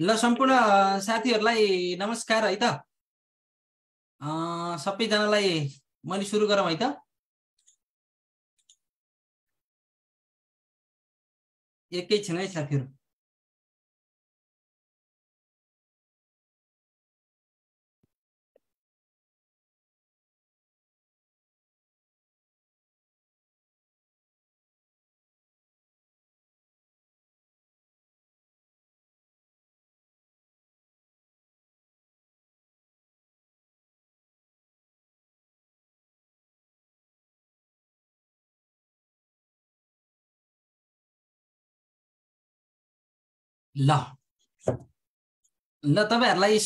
ल सम्पूर्ण साथीहरूलाई नमस्कार है त। सबैजनालाई मैले सुरु गरौँ है त। एकैछिन है साथीहरू। ल। ल तपाईँहरूलाई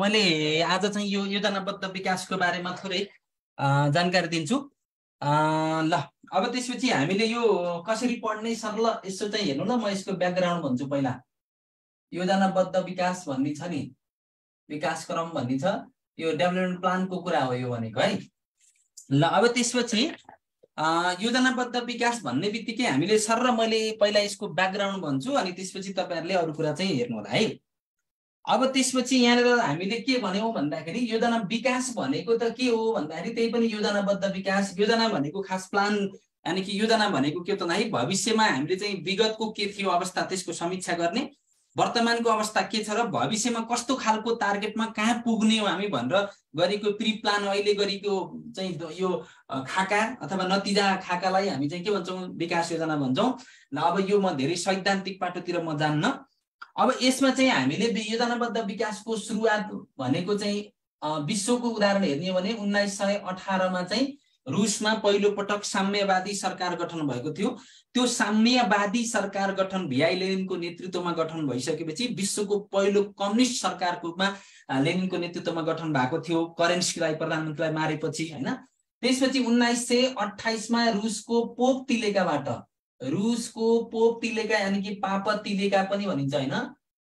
मैले आज चाहिँ यो योजनाबद्ध विकासको बारेमा थोरै जानकारी दिन्छु। ल अब त्यसपछि हामीले यो कसरी पढ्ने सर ल यसो चाहिँ हेर्नु ल म यसको ब्याकग्राउन्ड भन्छु पहिला। योजनाबद्ध विकास भन्ने छ नि विकास क्रम भन्ने छ। यो डेभलपमेन्ट प्लानको कुरा हो यो भनेको है। ल अब त्यसपछि योजनाबद्ध विकास भन्ने बित्तिकै हामीले सर र मैले पहिला यसको ब्याकग्राउन्ड भन्छु अनि त्यसपछि तपाईँहरूले अरू कुरा चाहिँ हेर्नु होला है। अब त्यसपछि यहाँनिर हामीले के भन्यौँ भन्दाखेरि योजना विकास भनेको त के हो भन्दाखेरि त्यही पनि योजनाबद्ध विकास योजना भनेको खास प्लान यानि कि योजना भनेको के त भन्दाखेरि भविष्यमा हामीले चाहिँ विगतको के थियो अवस्था त्यसको समीक्षा गर्ने। वर्तमानको अवस्था के छ र भविष्यमा कस्तो खालको टार्गेटमा कहाँ पुग्ने हो हामी भनेर गरेको प्रि प्लान अहिले गरेको चाहिँ यो खाका अथवा नतिजा खाकालाई हामी चाहिँ के भन्छौँ? विकास योजना भन्छौँ। ल अब यो म धेरै सैद्धान्तिक पाटोतिर म जान्न। अब यसमा चाहिँ हामीले योजनाबद्ध विकासको सुरुवात भनेको चाहिँ विश्वको उदाहरण हेर्ने हो भने उन्नाइस सय अठारमा चाहिँ रुसमा पहिलो पटक साम्यवादी सरकार गठन भएको थियो। त्यो साम्यवादी सरकार गठन भिआई लेनिनको नेतृत्वमा गठन भइसकेपछि विश्वको पहिलो कम्युनिस्ट सरकारको रूपमा लेनिनको नेतृत्वमा गठन भएको थियो। करेन्सीलाई प्रधानमन्त्रीलाई मारेपछि होइन? त्यसपछि उन्नाइस सय अठाइसमा रुसको पोप तिलेकाबाट रुसको पोप तिलेका यानि कि पाप तिलेका पनि भनिन्छ होइन?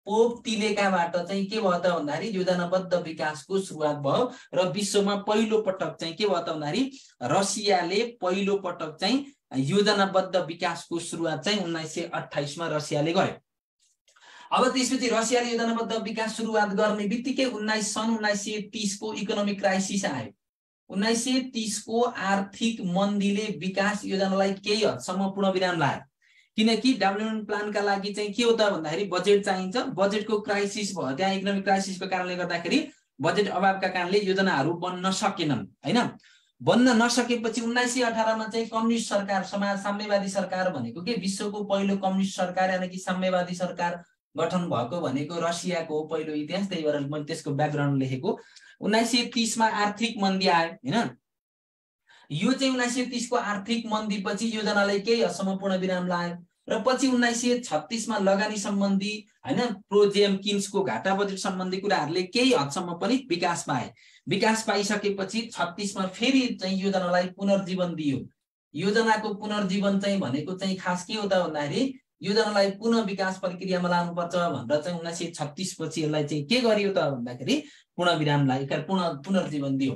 पोप तिलेकाबाट चाहिँ के भयो त भन्दाखेरि योजनाबद्ध विकासको सुरुवात भयो र विश्वमा पहिलो पटक चाहिँ के भयो त भन्दाखेरि रसियाले पहिलो पटक चाहिँ योजनाबद्ध विकासको सुरुवात चाहिँ उन्नाइस सय अठाइसमा रसियाले गर्यो। अब त्यसपछि रसियाले योजनाबद्ध विकास सुरुवात गर्ने बित्तिकै उन्नाइस सन् उन्नाइस सय तिसको इकोनोमिक क्राइसिस आयो। उन्नाइस सय तिसको आर्थिक मन्दीले विकास योजनालाई केही हदसम्म पुनर्विराम लगायो किनकि डेभलपमेन्ट प्लानका लागि चाहिँ के हो त भन्दाखेरि बजेट चाहिन्छ। बजेटको क्राइसिस भयो। त्यहाँ इकोनोमिक क्राइसिसको कारणले गर्दाखेरि बजेट अभावका कारणले योजनाहरू बन्न सकेनन् होइन? बन्न नसकेपछि उन्नाइस सय अठारमा चाहिँ कम्युनिस्ट सरकार समाज साम्यवादी सरकार भनेको के? विश्वको पहिलो कम्युनिस्ट सरकार यानि कि साम्यवादी सरकार गठन भएको भनेको रसियाको पहिलो इतिहास। त्यही भएर मैले त्यसको ब्याकग्राउन्ड लेखेको। उन्नाइस सय तिसमा आर्थिक मन्दी आयो होइन? यो चाहिँ उन्नाइस सय तिसको आर्थिक मन्दीपछि योजनालाई केही हदसम्म पूर्ण विराम लाग्यो र पछि उन्नाइस सय छत्तिसमा लगानी सम्बन्धी होइन प्रोजेम किन्सको घाटा बजेट सम्बन्धी कुराहरूले केही हदसम्म पनि विकास पाए। विकास पाइसकेपछि छत्तिसमा फेरि चाहिँ योजनालाई पुनर्जीवन दियो। योजनाको पुनर्जीवन चाहिँ भनेको चाहिँ खास के हो त भन्दाखेरि योजनालाई पुनः विकास प्रक्रियामा लानुपर्छ भनेर चाहिँ उन्नाइस सय छत्तिस पछि यसलाई चाहिँ के गरियो त भन्दाखेरि पुनः विरामलाई पुनः पुनर्जीवन दियो।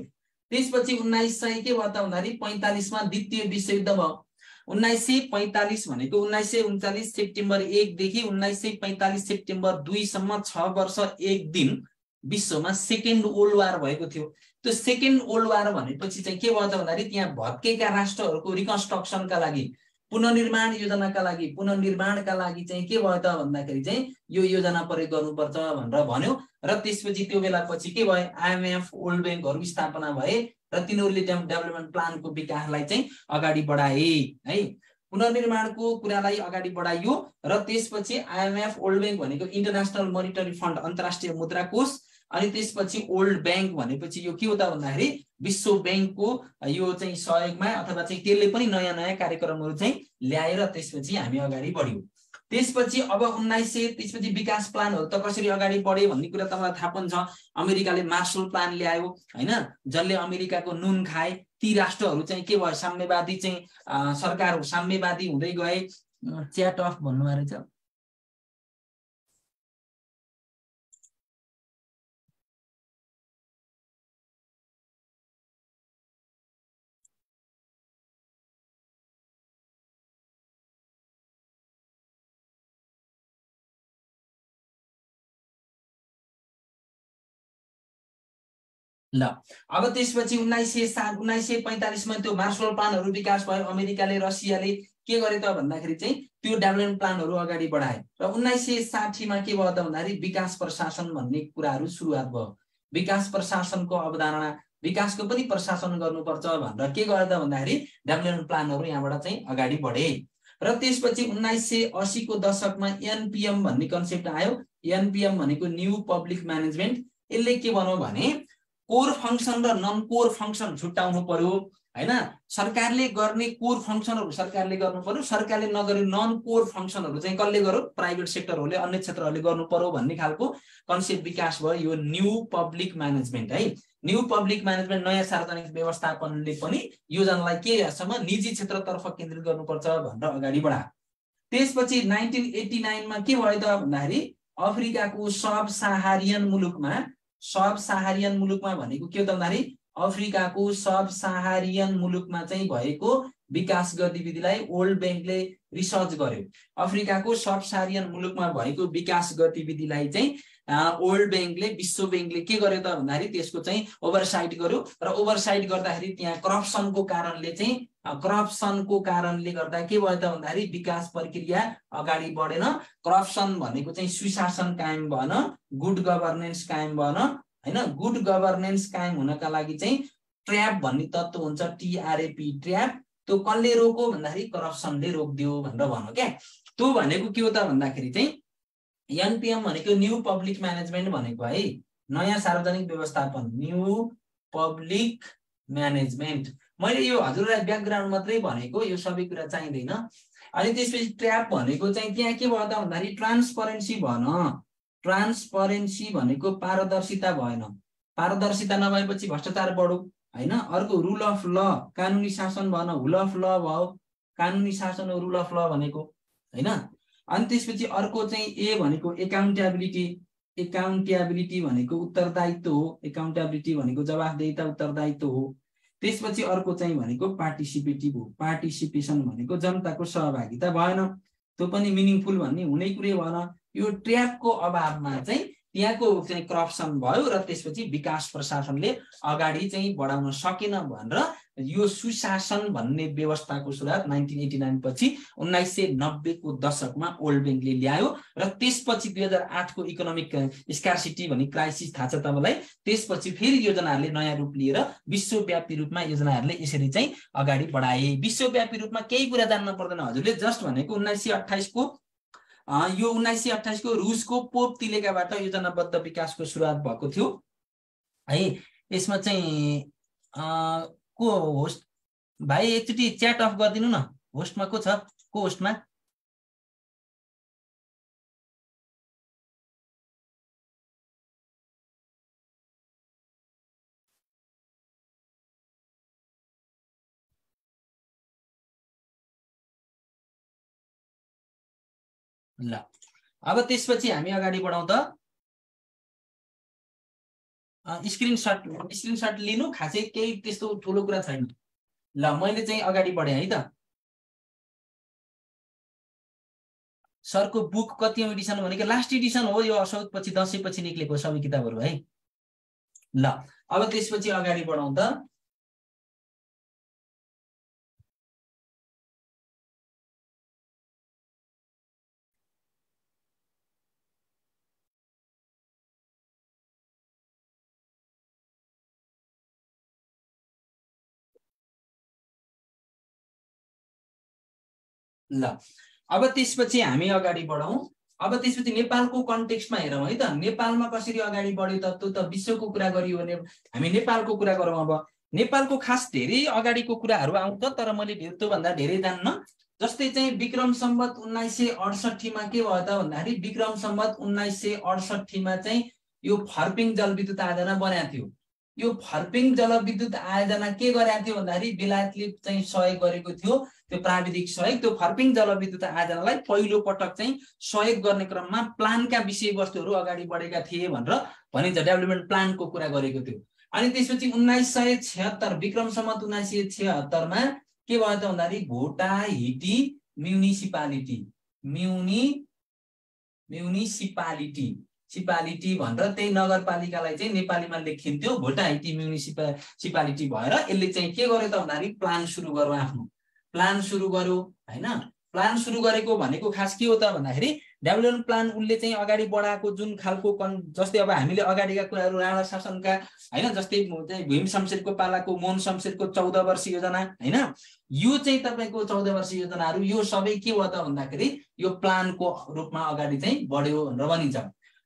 त्यसपछि उन्नाइस सय के भयो त भन्दाखेरि पैँतालिसमा द्वितीय विश्वयुद्ध भयो। उन्नाइस सय पैँतालिस भनेको उन्नाइस सय उन्चालिस सेप्टेम्बर एकदेखि उन्नाइस सय पैँतालिस सेप्टेम्बर दुईसम्म छ वर्ष एक दिन विश्वमा सेकेन्ड वर्ल्ड वार भएको थियो। त्यो सेकेन्ड वर्ल्ड वार भनेपछि चाहिँ के भयो त भन्दाखेरि त्यहाँ भत्केका राष्ट्रहरूको रिकन्स्ट्रक्सनका लागि पुनर्निर्माण योजनाका लागि पुनर्निर्माणका लागि चाहिँ के भयो त भन्दाखेरि चाहिँ यो योजना प्रयोग गर्नुपर्छ भनेर भन्यो। र त्यसपछि त्यो बेला पछि के भयो? आइएमएफ वर्ल्ड ब्याङ्कहरू स्थापना भए। र तिनीहरूले डेभलपमेन्ट प्लानको विकासलाई चाहिँ अगाडि बढाए है। पुनर्निर्माणको कुरालाई अगाडि बढाइयो र त्यसपछि आइएमएफ वर्ल्ड ब्याङ्क भनेको इन्टरनेसनल मोनिटरी फन्ड अन्तर्राष्ट्रिय मुद्रा कोष अनि त्यसपछि ओल्ड ब्याङ्क भनेपछि यो के हो त भन्दाखेरि विश्व ब्याङ्कको यो चाहिँ सहयोगमा अथवा चाहिँ त्यसले पनि नयाँ नयाँ कार्यक्रमहरू चाहिँ ल्याएर त्यसपछि हामी अगाडि बढ्यौँ। त्यसपछि अब उन्नाइस सय त्यसपछि विकास प्लानहरू त कसरी अगाडि बढ्यो भन्ने कुरा तपाईँलाई थाहा पनि छ। अमेरिकाले मार्सल प्लान ल्यायो होइन? जसले अमेरिकाको नुन खाए ती राष्ट्रहरू चाहिँ के भयो? साम्यवादी चाहिँ सरकार साम्यवादी हुँदै गए। च्याट अफ भन्नुभएको रहेछ ल। अब त्यसपछि उन्नाइस सय सात उन्नाइस सय पैँतालिसमा त्यो मार्सल प्लानहरू विकास भयो अमेरिकाले रसियाले के गरे त भन्दाखेरि चाहिँ त्यो डेभलपमेन्ट प्लानहरू अगाडि बढाए। र उन्नाइस सय साठीमा के भयो त भन्दाखेरि विकास प्रशासन भन्ने कुराहरू सुरुवात भयो। विकास प्रशासनको अवधारणा विकासको पनि प्रशासन गर्नुपर्छ भनेर के गर्यो त भन्दाखेरि डेभलपमेन्ट प्लानहरू यहाँबाट चाहिँ अगाडि बढे। र त्यसपछि उन्नाइस सय असीको दशकमा एनपिएम भन्ने कन्सेप्ट आयो। एनपिएम भनेको न्यू पब्लिक म्यानेजमेन्ट। यसले के बनायो भने कोर फङ्सन र नन कोर फङ्सन छुट्याउनु पर्यो होइन? सरकारले गर्ने कोर फङ्सनहरू सरकारले गर्नु पर्यो सरकारले नगरे नन कोर फङ्सनहरू चाहिँ कसले गर्यो? प्राइभेट सेक्टरहरूले अन्य क्षेत्रहरूले गर्नु पर्यो भन्ने खालको कन्सेप्ट विकास भयो यो न्यू पब्लिक म्यानेजमेन्ट है? न्यू पब्लिक म्यानेजमेन्ट नयाँ सार्वजनिक व्यवस्थापनले पनि योजनालाई केसम्म निजी क्षेत्रतर्फ केन्द्रित गर्नुपर्छ भनेर अगाडि बढायो त्यसपछि नाइन्टिन एट्टी नाइनमा के भयो त भन्दाखेरि अफ्रिकाको सब साहारियन मुलुकमा सब साहारियन मुलुकमा भनेको के हो त भन्दाखेरि अफ्रिकाको सब साहारियन मुलुकमा चाहिँ भएको विकास गतिविधिलाई वर्ल्ड ब्याङ्कले रिसर्च गर्यो। अफ्रिकाको सब साहारियन मुलुकमा भएको विकास गतिविधिलाई चाहिँ वर्ल्ड ब्याङ्कले विश्व ब्याङ्कले के गर्यो त भन्दाखेरि त्यसको चाहिँ ओभरसाइट गर्यो र ओभरसाइट गर्दाखेरि त्यहाँ करप्सनको कारणले चाहिँ करप्सनको कारणले गर्दा के भयो त भन्दाखेरि विकास प्रक्रिया अगाडि बढेन। करप्सन भनेको चाहिँ सुशासन कायम भएन गुड गभर्नेन्स कायम भएन होइन? गुड गभर्नेन्स कायम हुनका लागि चाहिँ ट्र्याप भन्ने तत्त्व हुन्छ टिआरएपी ट्र्याप। त्यो कसले रोक्यो भन्दाखेरि करप्सनले रोकिदियो भनेर भनौँ क्या? त्यो भनेको के हो त भन्दाखेरि चाहिँ एनपिएम भनेको न्यू पब्लिक म्यानेजमेन्ट भनेको है। नयाँ सार्वजनिक व्यवस्थापन न्यू पब्लिक म्यानेजमेन्ट। मैले यो हजुरलाई ब्याकग्राउन्ड मात्रै भनेको यो सबै कुरा चाहिँदैन। अनि त्यसपछि ट्र्याप भनेको चाहिँ त्यहाँ के भयो त भन्दाखेरि ट्रान्सपरेन्सी भन ट्रान्सपरेन्सी भनेको पारदर्शिता भएन। पारदर्शिता नभएपछि भ्रष्टाचार बढो होइन? अर्को रुल अफ ल कानुनी शासन भएन। हुल अफ ल भयो कानुनी शासन हो रुल अफ ल भनेको होइन? अनि त्यसपछि अर्को चाहिँ ए भनेको एकाउन्टेबिलिटी एकाउन्टेबिलिटी भनेको उत्तरदायित्व हो। एकाउन्टेबिलिटी भनेको जवाफदेहिता उत्तरदायित्व हो। त्यसपछि अर्को चाहिँ भनेको पार्टिसिपेटिभ हो। पार्टिसिपेसन भनेको जनताको सहभागिता भएन। त्यो पनि मिनिङफुल भन्ने हुनै कुरै भएन। यो ट्र्यापको अभावमा चाहिँ त्यहाँको चाहिँ करप्सन भयो र त्यसपछि विकास प्रशासनले अगाडि चाहिँ बढाउन सकेन भनेर यो सुशासन भन्ने व्यवस्थाको सुरुवात नाइन्टिन एटी नाइन पछि उन्नाइस सय नब्बेको दशकमा ओल्ड ब्याङ्कले ल्यायो र त्यसपछि दुई हजार आठको इकोनोमिक स्कारसिटी भन्ने क्राइसिस थाहा छ तपाईँलाई। त्यसपछि फेरि योजनाहरूले नयाँ रूप लिएर विश्वव्यापी रूपमा योजनाहरूले यसरी चाहिँ अगाडि बढाए। विश्वव्यापी रूपमा केही कुरा जान्न पर्दैन। हजुरले जस्ट भनेको उन्नाइस सय अठाइसको यो उन्नाइस सय अठाइसको रुसको पोप तिलेकाबाट योजनाबद्ध विकासको सुरुवात भएको थियो। है यसमा चाहिँ को होस्ट? भाइ एकचोटि च्याट अफ गरिदिनु न। होस्टमा को छ? को होस्टमा? ल। अब त्यसपछि हामी अगाडि बढाउँ त। स्क्रिनसट स्क्रिनसट लिनु खासै केही त्यस्तो ठुलो कुरा छैन। ल मैले चाहिँ अगाडि बढेँ है त। सरको बुक कति एडिसन भनेको लास्ट एडिसन हो यो असौत पछि दसैँ पछि निक्लेको सबै किताबहरू है। ल अब त्यसपछि अगाडि बढाउँ त। ल। अब त्यसपछि हामी अगाडि बढौँ। अब त्यसपछि नेपालको कन्टेक्स्टमा हेरौँ है त। नेपालमा कसरी अगाडि बढ्यो त? त्यो त विश्वको कुरा गरियो भने हामी नेपालको कुरा गरौँ अब। नेपालको खास धेरै अगाडिको कुराहरू आउँछ तर मैले त्योभन्दा धेरै जान्न। जस्तै चाहिँ विक्रम सम्बत उन्नाइस सय अडसठीमा के भयो त भन्दाखेरि विक्रम सम्बत उन्नाइस सय अडसठीमा चाहिँ यो फर्पिङ जलविद्युत आयोजना बनाएको थियो। यो फर्पिङ जलविद्युत आयोजना के गरेको थियो भन्दाखेरि बेलायतले चाहिँ सहयोग गरेको थियो त्यो प्राविधिक सहयोग त्यो फर्पिङ जलविद्युत आयोजनालाई पहिलो पटक चाहिँ सहयोग गर्ने क्रममा प्लानका विषयवस्तुहरू अगाडि बढेका थिए भनेर भनिन्छ डेभलपमेन्ट प्लानको कुरा गरेको थियो। अनि त्यसपछि उन्नाइस सय छिहत्तर विक्रम सम्मत उन्नाइस सय छिहत्तरमा के भयो त भन्दाखेरि भोटा हिटी म्युनिसिपालिटी म्युनि म्युनिसिपालिटी। सिपालिटी भनेर त्यही नगरपालिकालाई चाहिँ नेपालीमा लेखिन्थ्यो। भोटाइटी म्युनिसिपा सिपालिटी भएर यसले चाहिँ के गर्यो त भन्दाखेरि प्लान सुरु गर्यो आफ्नो। प्लान सुरु गर्यो होइन? प्लान सुरु गरेको भनेको खास के हो त भन्दाखेरि डेभलपमेन्ट प्लान उसले चाहिँ अगाडि बढाएको जुन खालको कन् जस्तै अब हामीले अगाडिका कुराहरू राणा शासनका होइन? जस्तै भीम शमशेरको पालाको मोहन शमशेरको चौध वर्ष योजना होइन? यो चाहिँ तपाईँको चौध वर्ष योजनाहरू यो सबै के भयो त भन्दाखेरि यो प्लानको रूपमा अगाडि चाहिँ बढ्यो भनेर भनिन्छ।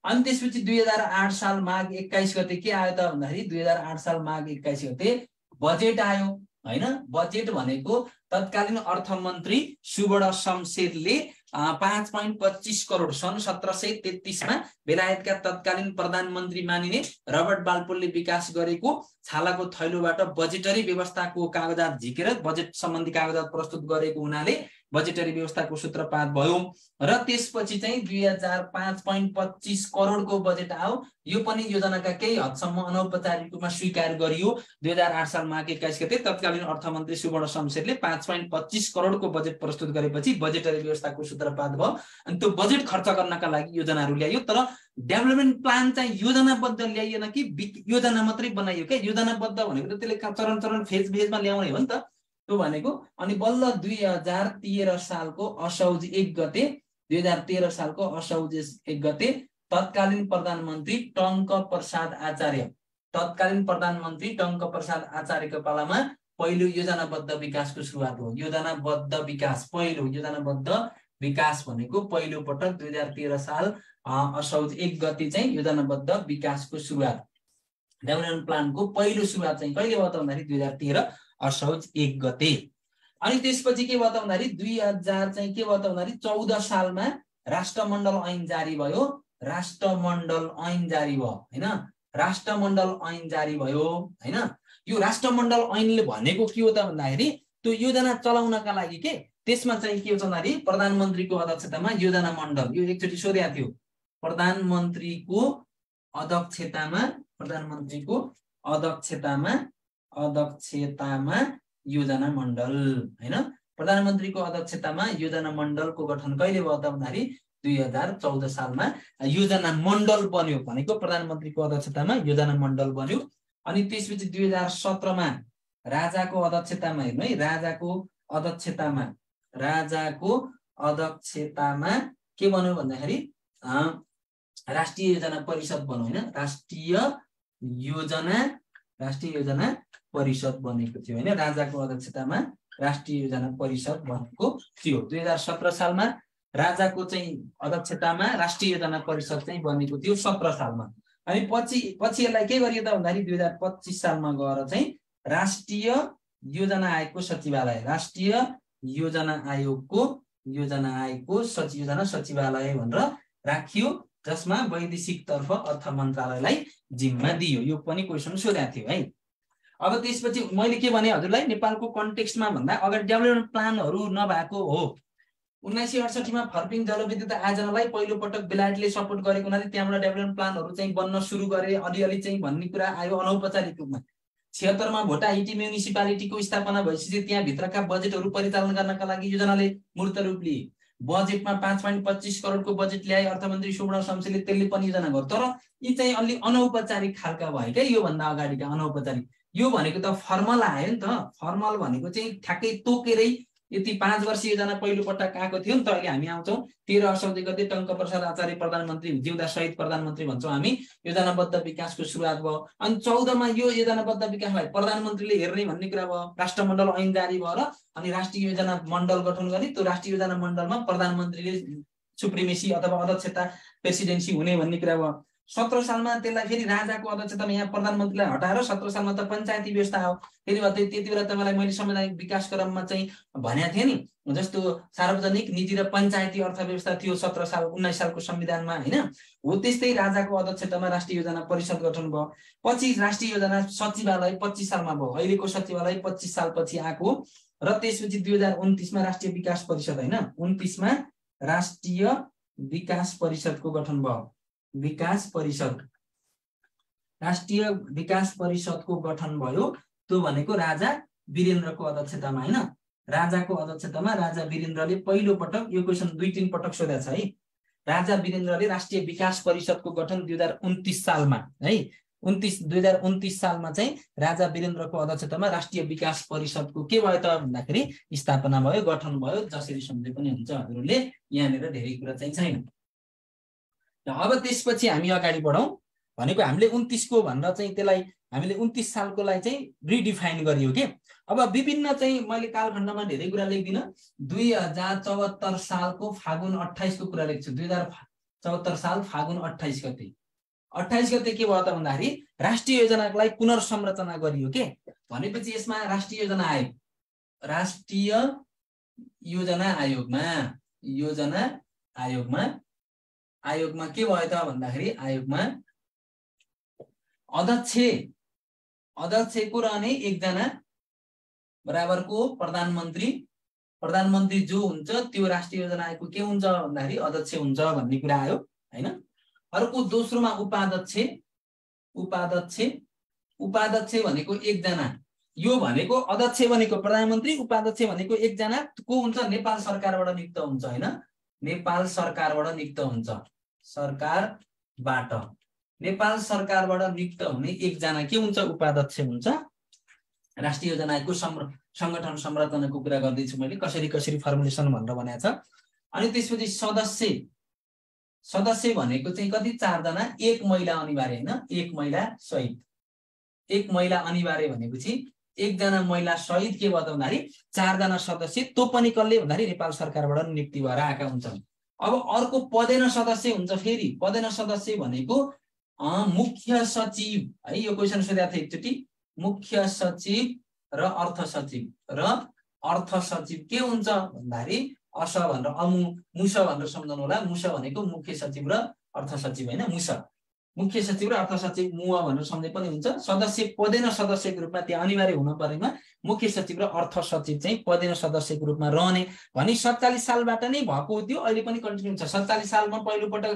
अनि त्यसपछि दुई हजार आठ साल माघ एक्काइस गते के आयो त भन्दाखेरि दुई हजार आठ साल माघ एक्काइस गते बजेट आयो होइन? बजेट भनेको तत्कालीन अर्थमन्त्री सुवर्ण शमशेरले पाँच पोइन्ट पच्चिस करोड सन् सत्र सय तेत्तिसमा बेलायतका तत्कालीन प्रधानमन्त्री मानिने रबर्ट बाल्पोलले विकास गरेको छालाको थैलोबाट बजेटरी व्यवस्थाको कागजात झिकेर बजेट सम्बन्धी कागजात प्रस्तुत गरेको हुनाले बजेटरी व्यवस्थाको सूत्रपात भयो र त्यसपछि चाहिँ दुई हजार पाँच पोइन्ट पच्चिस करोडको बजेट आयो। यो पनि योजनाका केही हदसम्म अनौपचारिक रूपमा स्वीकार गरियो। दुई हजार आठ साल माघ एक्काइस गते तत्कालीन अर्थमन्त्री सुवर्ण शमशेरले पाँच पोइन्ट पच्चिस करोडको बजेट प्रस्तुत गरेपछि बजेटरी व्यवस्थाको सूत्रपात भयो। अनि त्यो बजेट खर्च गर्नका लागि योजनाहरू ल्याइयो। तर डेभलपमेन्ट प्लान चाहिँ योजनाबद्ध ल्याइएन कि योजना मात्रै बनाइयो क्या? योजनाबद्ध भनेको त त्यसले चरण चरण फेज फेजमा ल्याउने हो नि त। त्यो भनेको अनि बल्ल दुई हजार तेह्र सालको असौज एक गते दुई हजार तेह्र सालको असौज एक गते तत्कालीन प्रधानमन्त्री टङ्क प्रसाद आचार्य। तत्कालीन प्रधानमन्त्री टङ्क प्रसाद आचार्यको पालामा पहिलो योजनाबद्ध विकासको सुरुवात हो। योजनाबद्ध विकास पहिलो योजनाबद्ध विकास भनेको पहिलो पटक दुई हजार तेह्र साल असौज एक गते चाहिँ योजनाबद्ध विकासको सुरुवात। डेभलपमेन्ट प्लानको पहिलो सुरुवात चाहिँ कहिले भयो त भन्दाखेरि दुई हजार तेह्र असौज एक गते। अनि त्यसपछि के भयो त भन्दाखेरि दुई हजार चाहिँ के भयो त भन्दाखेरि चौध सालमा राष्ट्रमण्डल ऐन जारी भयो। राष्ट्रमण्डल ऐन जारी भयो होइन? राष्ट्रमण्डल ऐन जारी भयो होइन? यो राष्ट्रमण्डल ऐनले भनेको के हो त भन्दाखेरि त्यो योजना चलाउनका लागि के? त्यसमा चाहिँ के हो भन्दाखेरि प्रधानमन्त्रीको अध्यक्षतामा योजना मण्डल यो एकचोटि सोधेको थियो प्रधानमन्त्रीको अध्यक्षतामा प्रधानमन्त्रीको अध्यक्षतामा अध्यक्षतामा योजना मण्डल होइन? प्रधानमन्त्रीको अध्यक्षतामा योजना मण्डलको गठन कहिले भयो त भन्दाखेरि दुई हजार चौध सालमा योजना मण्डल बन्यो भनेको प्रधानमन्त्रीको अध्यक्षतामा योजना मण्डल बन्यो। अनि त्यसपछि दुई हजार सत्रमा राजाको अध्यक्षतामा हेर्नु है। राजाको अध्यक्षतामा राजाको अध्यक्षतामा के बन्यो भन्दाखेरि राष्ट्रिय योजना परिषद बन्यो होइन? राष्ट्रिय योजना राष्ट्रिय योजना परिषद बनेको थियो होइन। राजाको अध्यक्षतामा राष्ट्रिय योजना परिषद बनेको थियो। दुई हजार सत्र सालमा राजाको चाहिँ अध्यक्षतामा राष्ट्रिय योजना परिषद चाहिँ बनेको थियो सत्र सालमा। अनि पछि पछि यसलाई के गरियो त भन्दाखेरि दुई हजार पच्चिस सालमा गएर चाहिँ राष्ट्रिय योजना आयोगको सचिवालय राष्ट्रिय योजना आयोगको योजना आयोगको सचिव योजना सचिवालय भनेर राखियो जसमा वैदेशिक तर्फ अर्थ मन्त्रालयलाई जिम्मा दियो। यो पनि क्वेसन सोधेको थियो है। अब त्यसपछि मैले के भने हजुरलाई नेपालको कन्टेक्स्टमा भन्दा अगाडि डेभलपमेन्ट प्लानहरू नभएको हो उन्नाइस सय अडसठीमा फर्पिङ जलविद्युत आयोजनालाई पहिलो पटक बेलायतले सपोर्ट गरेको हुनाले त्यहाँबाट डेभलपमेन्ट प्लानहरू चाहिँ बन्न सुरु गरे अलिअलि चाहिँ भन्ने कुरा आयो अनौपचारिक रूपमा। छिहत्तरमा भोटा हिटी म्युनिसिपालिटीको स्थापना भइसकेपछि त्यहाँभित्रका बजेटहरू परिचालन गर्नका लागि योजनाले मूर्त रूप लिए। बजेटमा पाँच पोइन्ट पच्चिस करोडको बजेट ल्याए अर्थमन्त्री सुवर्ण शमशेरले त्यसले पनि योजना गर्यो। तर यी चाहिँ अलिक अनौपचारिक खालका भयो क्या योभन्दा अगाडिका अनौपचारिक। यो भनेको त फर्मल आयो नि त। फर्मल भनेको चाहिँ ठ्याक्कै तोकेरै यति पाँच वर्ष योजना पहिलो पटक आएको थियो नि त। अहिले हामी आउँछौँ। तेह्र असौजी गते टङ्क प्रसाद आचार्य प्रधानमन्त्री जिउँदा सहित प्रधानमन्त्री भन्छौँ हामी। योजनाबद्ध विकासको सुरुवात भयो। अनि चौधमा यो योजनाबद्ध विकासलाई प्रधानमन्त्रीले हेर्ने भन्ने कुरा भयो। राष्ट्रमण्डल ऐन जारी भएर अनि राष्ट्रिय योजना मण्डल गठन गर्ने। त्यो राष्ट्रिय योजना मण्डलमा प्रधानमन्त्रीले सुप्रिमेसी अथवा अध्यक्षता प्रेसिडेन्सी हुने भन्ने कुरा भयो। सत्र सालमा त्यसलाई फेरि राजाको अध्यक्षतामा यहाँ प्रधानमन्त्रीलाई हटाएर सत्र सालमा त पञ्चायती व्यवस्था हो। फेरि भए त्यति बेला तपाईँलाई मैले संवैधानिक विकास क्रममा चाहिँ भनेको थिएँ नि जस्तो सार्वजनिक निजी र पञ्चायती अर्थव्यवस्था थियो सत्र साल उन्नाइस सालको संविधानमा होइन? हो त्यस्तै राजाको अध्यक्षतामा राष्ट्रिय योजना परिषद गठन भयो। पछि राष्ट्रिय योजना सचिवालय पच्चिस सालमा भयो। अहिलेको सचिवालय पच्चिस सालपछि आएको र त्यसपछि दुई हजार उन्तिसमा राष्ट्रिय विकास परिषद होइन? उन्तिसमा राष्ट्रिय विकास परिषदको गठन भयो। विकास परिषद। राष्ट्रिय विकास परिषदको गठन भयो त्यो भनेको राजा वीरेन्द्रको अध्यक्षतामा होइन? राजाको अध्यक्षतामा राजा वीरेन्द्रले पहिलो पटक यो क्वेसन दुई तिन पटक सोधेको छ है? राजा वीरेन्द्रले राष्ट्रिय विकास परिषदको गठन दुई हजार उन्तिस सालमा है? उन्तिस दुई हजार उन्तिस सालमा चाहिँ राजा वीरेन्द्रको अध्यक्षतामा राष्ट्रिय विकास परिषदको के भयो त भन्दाखेरि स्थापना भयो गठन भयो जसरी सम्झे पनि हुन्छ हजुरहरूले। यहाँनिर धेरै कुरा चाहिँ छैन। अब त्यसपछि हामी अगाडि बढौँ। भनेको हामीले उन्तिसको भनेर चाहिँ त्यसलाई हामीले उन्तिस सालकोलाई चाहिँ रिडिफाइन गरियो के? अब विभिन्न चाहिँ मैले कालखण्डमा धेरै कुरा लेख्दिनँ। दुई हजार चौहत्तर सालको फागुन अठाइसको कुरा लेख्छु। दुई हजार चौहत्तर साल फागुन अठाइस गते। अठाइस गते के भयो त भन्दाखेरि राष्ट्रिय योजनालाई पुनर्संरचना गरियो के? भनेपछि यसमा राष्ट्रिय योजना आयोग राष्ट्रिय योजना आयोगमा योजना आयोगमा आयोगमा के भयो त भन्दाखेरि आयोगमा अध्यक्ष अध्यक्षको रहने एकजना बराबरको प्रधानमन्त्री प्रधानमन्त्री जो हुन्छ त्यो राष्ट्रिय योजना आयोगको के हुन्छ भन्दाखेरि अध्यक्ष हुन्छ भन्ने कुरा आयो होइन? अर्को दोस्रोमा उपाध्यक्ष उपाध्यक्ष उपाध्यक्ष भनेको एकजना यो भनेको अध्यक्ष भनेको प्रधानमन्त्री उपाध्यक्ष भनेको एकजना को हुन्छ? नेपाल सरकारबाट नियुक्त हुन्छ होइन? नेपाल सरकारबाट नियुक्त हुन्छ। सरकारबाट। नेपाल सरकारबाट नियुक्त हुने एकजना के हुन्छ? उपाध्यक्ष हुन्छ। राष्ट्रिय योजना आयोगको सङ्गठन संरचनाको कुरा गर्दैछु मैले। कसरी कसरी फर्मुलेसन भनेर भनेको छ। अनि त्यसपछि सदस्य। सदस्य भनेको चाहिँ कति? चारजना। एक महिला अनिवार्य होइन? एक महिला सहित। एक महिला अनिवार्य भनेपछि एकजना महिला सहित के भन्दाखेरि चारजना सदस्य त्यो पनि कसले भन्दाखेरि नेपाल सरकारबाट नियुक्ति भएर आएका हुन्छन्। अब अर्को पदेन सदस्य हुन्छ फेरि। पदेन सदस्य भनेको मुख्य सचिव। है यो क्वेसन सोधेको थिएँ एकचोटि। मुख्य सचिव र अर्थ सचिव। र अर्थ सचिव के हुन्छ भन्दाखेरि अस भनेर अमु मुस भनेर सम्झाउनु होला। मुस भनेको मुख्य सचिव र अर्थ सचिव होइन? मुस। मुख्य सचिव र अर्थ सचिव मुह भनेर सम्झे पनि हुन्छ। सदस्य पदेन सदस्यको रूपमा त्यहाँ अनिवार्य हुन परेमा मुख्य सचिव र अर्थ सचिव चाहिँ पदेन सदस्यको रूपमा रहने भनी सत्तालिस सालबाट नै भएको थियो। अहिले पनि कन्टिन्यू छ। सत्तालिस सालमा पहिलोपटक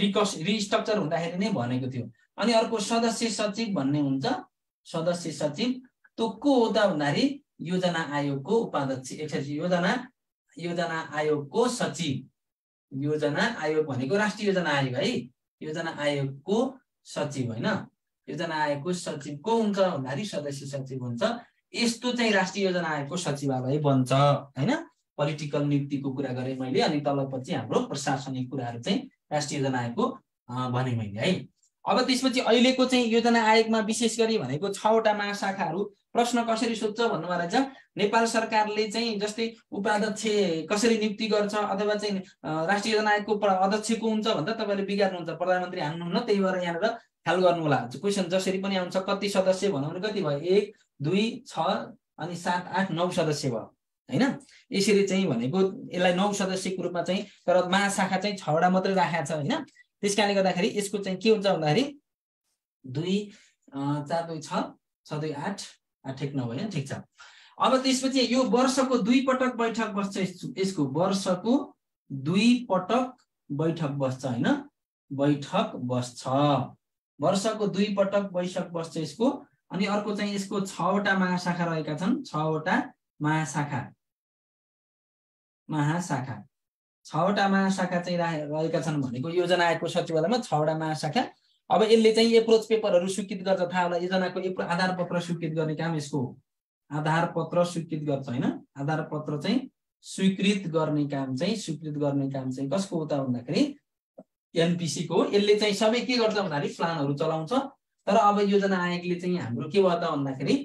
रिकस रिस्ट्रक्चर हुँदाखेरि नै भनेको थियो। अनि अर्को सदस्य सचिव भन्ने हुन्छ। सदस्य सचिव त्यो को हो त भन्दाखेरि योजना आयोगको उपाध्यक्ष योजना योजना आयोगको सचिव। योजना आयोग भनेको राष्ट्रिय योजना आयोग है। योजना आयोगको सचिव होइन। योजना आयोगको सचिव को हुन्छ भन्दाखेरि सदस्य सचिव हुन्छ। यस्तो चाहिँ राष्ट्रिय योजना आयोगको सचिवालय बन्छ होइन? पोलिटिकल नियुक्तिको कुरा गरेँ मैले अनि तलपछि हाम्रो प्रशासनिक कुराहरू चाहिँ राष्ट्रिय योजना आयोगको भने मैले है। अब त्यसपछि अहिलेको चाहिँ योजना आयोगमा विशेष गरी भनेको छवटा महाशाखाहरू प्रश्न कसरी सोध्छ भन्नुभयो रहेछ नेपाल सरकारले चाहिँ जस्तै उपाध्यक्ष कसरी नियुक्ति गर्छ अथवा चाहिँ राष्ट्रिय योजना आयोगको अध्यक्ष को हुन्छ भन्दा तपाईँले बिगार्नुहुन्छ प्रधानमन्त्री हान्नुहुन्न त्यही भएर यहाँनिर ख्याल गर्नु होला क्वेसन जसरी पनि आउँछ कति सदस्य भनौँ भने कति भयो? एक दुई छ अनि सात आठ नौ सदस्य भयो होइन? यसरी चाहिँ भनेको यसलाई नौ सदस्यको रूपमा चाहिँ तर महाशाखा चाहिँ छवटा मात्रै राखेको छ होइन? त्यस कारणले गर्दाखेरि यसको चाहिँ के हुन्छ भन्दाखेरि दुई चार दुई छ दुई आठ ठिक नभयो ठिक छ। अब त्यसपछि यो वर्षको दुई पटक बैठक बस्छ यसको वर्षको दुई पटक बैठक बस्छ होइन? बैठक बस्छ। वर्षको दुई पटक बैठक बस्छ यसको। अनि अर्को चाहिँ यसको छवटा महाशाखा रहेका छन्। छवटा महाशाखा। महाशाखा। छवटा महाशाखा चाहिँ रहेका छन् भनेको योजना आयोगको सचिवालयमा छवटा महाशाखा अब यसले चाहिँ एप्रोच पेपरहरू स्वीकृत गर्छ थाहा होला योजनाको एक आधार पत्र स्वीकृत गर्ने काम यसको आधार पत्र स्वीकृत गर्छ होइन? आधार पत्र चाहिँ स्वीकृत गर्ने काम चाहिँ स्वीकृत गर्ने काम चाहिँ कसको हो त भन्दाखेरि एनपिसीको यसले चाहिँ सबै के गर्छ भन्दाखेरि प्लानहरू चलाउँछ। तर अब योजना आयोगले चाहिँ हाम्रो के भयो त भन्दाखेरि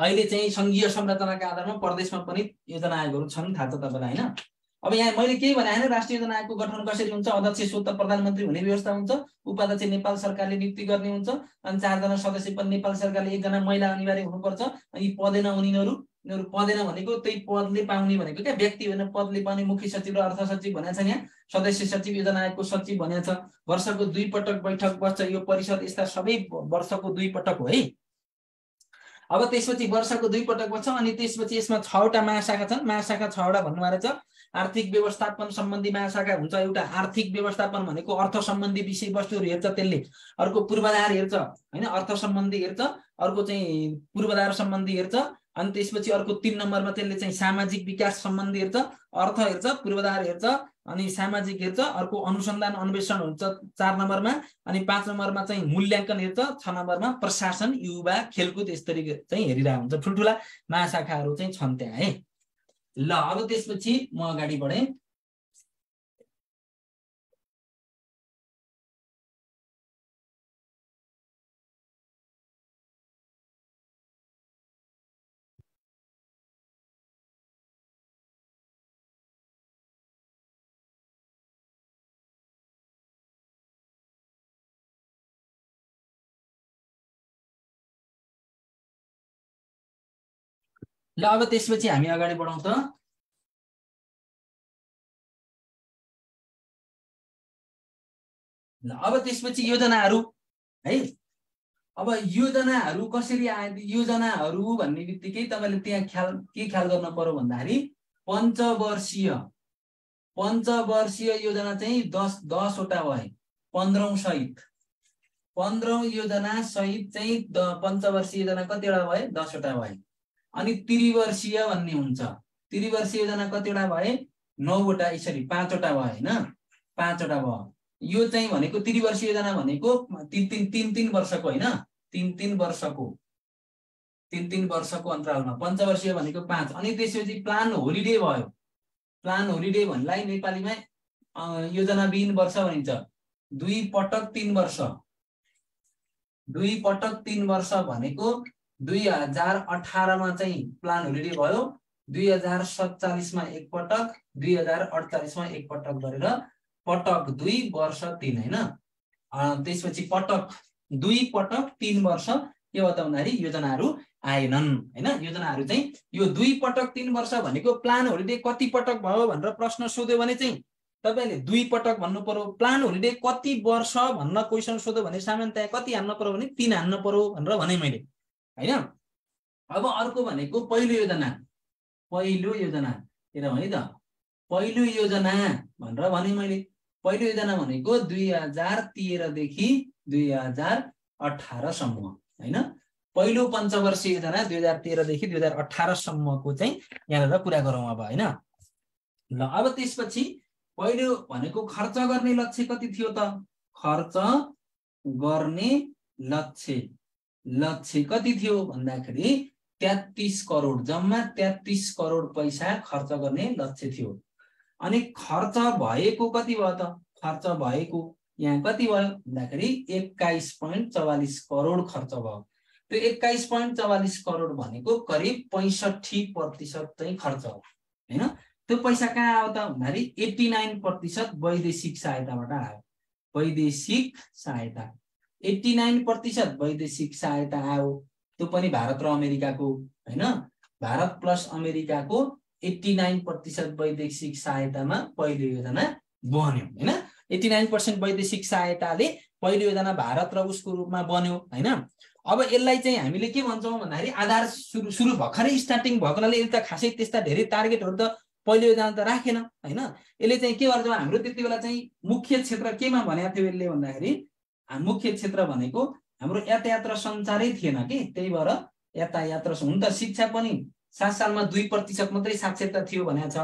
अहिले चाहिँ सङ्घीय संरचनाका आधारमा प्रदेशमा पनि योजना आयोगहरू छन् थाहा छ तपाईँलाई होइन? अब यहाँ मैले केही भने होइन राष्ट्रिय आयोगको गठन कसरी हुन्छ अध्यक्ष स्वत प्रधानमन्त्री हुने व्यवस्था हुन्छ उपाध्यक्ष नेपाल सरकारले नियुक्ति गर्ने हुन्छ अनि चारजना सदस्य पनि नेपाल सरकारले एकजना महिला अनिवार्य हुनुपर्छ अनि पदेन उनीहरू यिनीहरू पदेन भनेको त्यही पदले पाउने भनेको क्या व्यक्ति होइन पदले पाउने मुख्य सचिव र अर्थ सचिव भनेको छ यहाँ सदस्य सचिव योजना आयोगको सचिव भनेको छ। वर्षको दुई पटक बैठक बस्छ यो परिषद यस्ता सबै वर्षको दुई पटक हो है। अब त्यसपछि वर्षको दुई पटक बस्छ अनि त्यसपछि यसमा छवटा महाशाखा छन्। महाशाखा छवटा भन्नुभएको छ आर्थिक व्यवस्थापन सम्बन्धी महाशाखा हुन्छ एउटा आर्थिक व्यवस्थापन भनेको अर्थ सम्बन्धी विषयवस्तुहरू हेर्छ त्यसले। अर्को पूर्वाधार हेर्छ होइन? अर्थ सम्बन्धी हेर्छ अर्को चाहिँ पूर्वाधार सम्बन्धी हेर्छ अनि त्यसपछि अर्को तिन नम्बरमा त्यसले चाहिँ सामाजिक विकास सम्बन्धी हेर्छ अर्थ हेर्छ पूर्वाधार हेर्छ अनि सामाजिक हेर्छ अर्को अनुसन्धान अन्वेषण हुन्छ चार नम्बरमा अनि पाँच नम्बरमा चाहिँ मूल्याङ्कन हेर्छ छ नम्बरमा प्रशासन युवा खेलकुद यसरी चाहिँ हेरिरहेको हुन्छ ठुल्ठुला महाशाखाहरू चाहिँ छन् त्यहाँ है? ल अब त्यसपछि म अगाडि बढेँ। ल अब त्यसपछि हामी अगाडि बढाउँ त। ल अब त्यसपछि योजनाहरू है? अब योजनाहरू कसरी आए योजनाहरू भन्ने बित्तिकै तपाईँले त्यहाँ ख्याल के ख्याल गर्न पर्यो भन्दाखेरि पञ्चवर्षीय पञ्चवर्षीय योजना चाहिँ दस दसवटा भए पन्ध्रौँ सहित। पन्ध्रौँ योजना सहित चाहिँ पञ्चवर्षीय योजना कतिवटा भए दसवटा भए अनि त्रिवर्षीय भन्ने हुन्छ। त्रिवर्षीय योजना कतिवटा भए? नौवटा यसरी पाँचवटा भयो होइन? पाँचवटा भयो। यो चाहिँ भनेको त्रिवर्षीय योजना भनेको तिन तिन तिन तिन वर्षको होइन? तिन तिन वर्षको। तिन तिन वर्षको अन्तरालमा। पञ्चवर्षीय भनेको पाँच। अनि त्यसपछि प्लान होलिडे भयो। प्लान होलिडे भन्नलाई नेपालीमा योजनाविहीन वर्ष भनिन्छ। दुई पटक तिन वर्ष। दुई पटक तिन वर्ष भनेको दुई हजार अठारमा चाहिँ प्लान होलिडे भयो। दुई हजार सत्तालिसमा एकपटक दुई हजार अडचालिसमा एकपटक गरेर पटक दुई वर्ष तिन होइन? त्यसपछि पटक दुई पटक तिन वर्ष के भयो त भन्दाखेरि योजनाहरू आएनन् होइन? योजनाहरू चाहिँ यो दुई पटक तिन वर्ष भनेको प्लान होलिडे कति पटक भयो भनेर प्रश्न सोध्यो भने चाहिँ तपाईँले दुई पटक भन्नु पर्यो। प्लान होलिडे कति वर्ष भन्न क्वेसन सोध्यो भने सामान्यतया कति हान्नु पर्यो भने तिन हान्नु पर्यो भनेर भने मैले। होइन? अब अर्को भनेको पहिलो योजना। पहिलो योजना। हेर है त पहिलो योजना भनेर भने मैले। पहिलो योजना भनेको दुई हजार तेह्रदेखि दुई हजार अठारसम्म होइन? पहिलो पञ्चवर्षीय योजना दुई हजार तेह्रदेखि दुई हजार अठारसम्मको चाहिँ यहाँनिर कुरा गरौँ अब होइन? ल अब त्यसपछि पहिलो भनेको खर्च गर्ने लक्ष्य कति थियो त? खर्च गर्ने लक्ष्य। लक्ष्य कति थियो भन्दाखेरि तेत्तिस करोड जम्मा तेत्तिस करोड पैसा खर्च गर्ने लक्ष्य थियो। अनि खर्च भएको कति भयो त? खर्च भएको यहाँ कति भयो? भन्दाखेरि एक्काइस पोइन्ट चौवालिस करोड खर्च भयो। त्यो एक्काइस पोइन्ट चौवालिस करोड भनेको करिब पैँसठी प्रतिशत चाहिँ खर्च हो होइन? त्यो पैसा कहाँ आयो त? भन्दाखेरि एट्टी नाइन प्रतिशत वैदेशिक सहायताबाट आयो। वैदेशिक सहायता। एट्टी नाइन प्रतिशत वैदेशिक सहायता आयो। त्यो पनि भारत र अमेरिकाको होइन? भारत प्लस अमेरिकाको एट्टी नाइन प्रतिशत वैदेशिक सहायतामा पहिलो योजना बन्यो होइन? एट्टी नाइन पर्सेन्ट वैदेशिक सहायताले पहिलो योजना भारत र उसको रूपमा बन्यो होइन? अब यसलाई चाहिँ हामीले के भन्छौँ भन्दाखेरि आधार सुरु सुरु भर्खरै स्टार्टिङ भएको हुनाले यसले त खासै त्यस्ता धेरै टार्गेटहरू त पहिलो योजना त राखेन होइन? यसले चाहिँ के गर्छ हाम्रो त्यति बेला चाहिँ मुख्य क्षेत्र केमा भनेको थियो यसले भन्दाखेरि मुख्य क्षेत्र भनेको हाम्रो यातायात र सञ्चारै थिएन कि? त्यही भएर यातायात र हुन त शिक्षा पनि सात सालमा दुई प्रतिशत मात्रै साक्षरता थियो भनेको छ।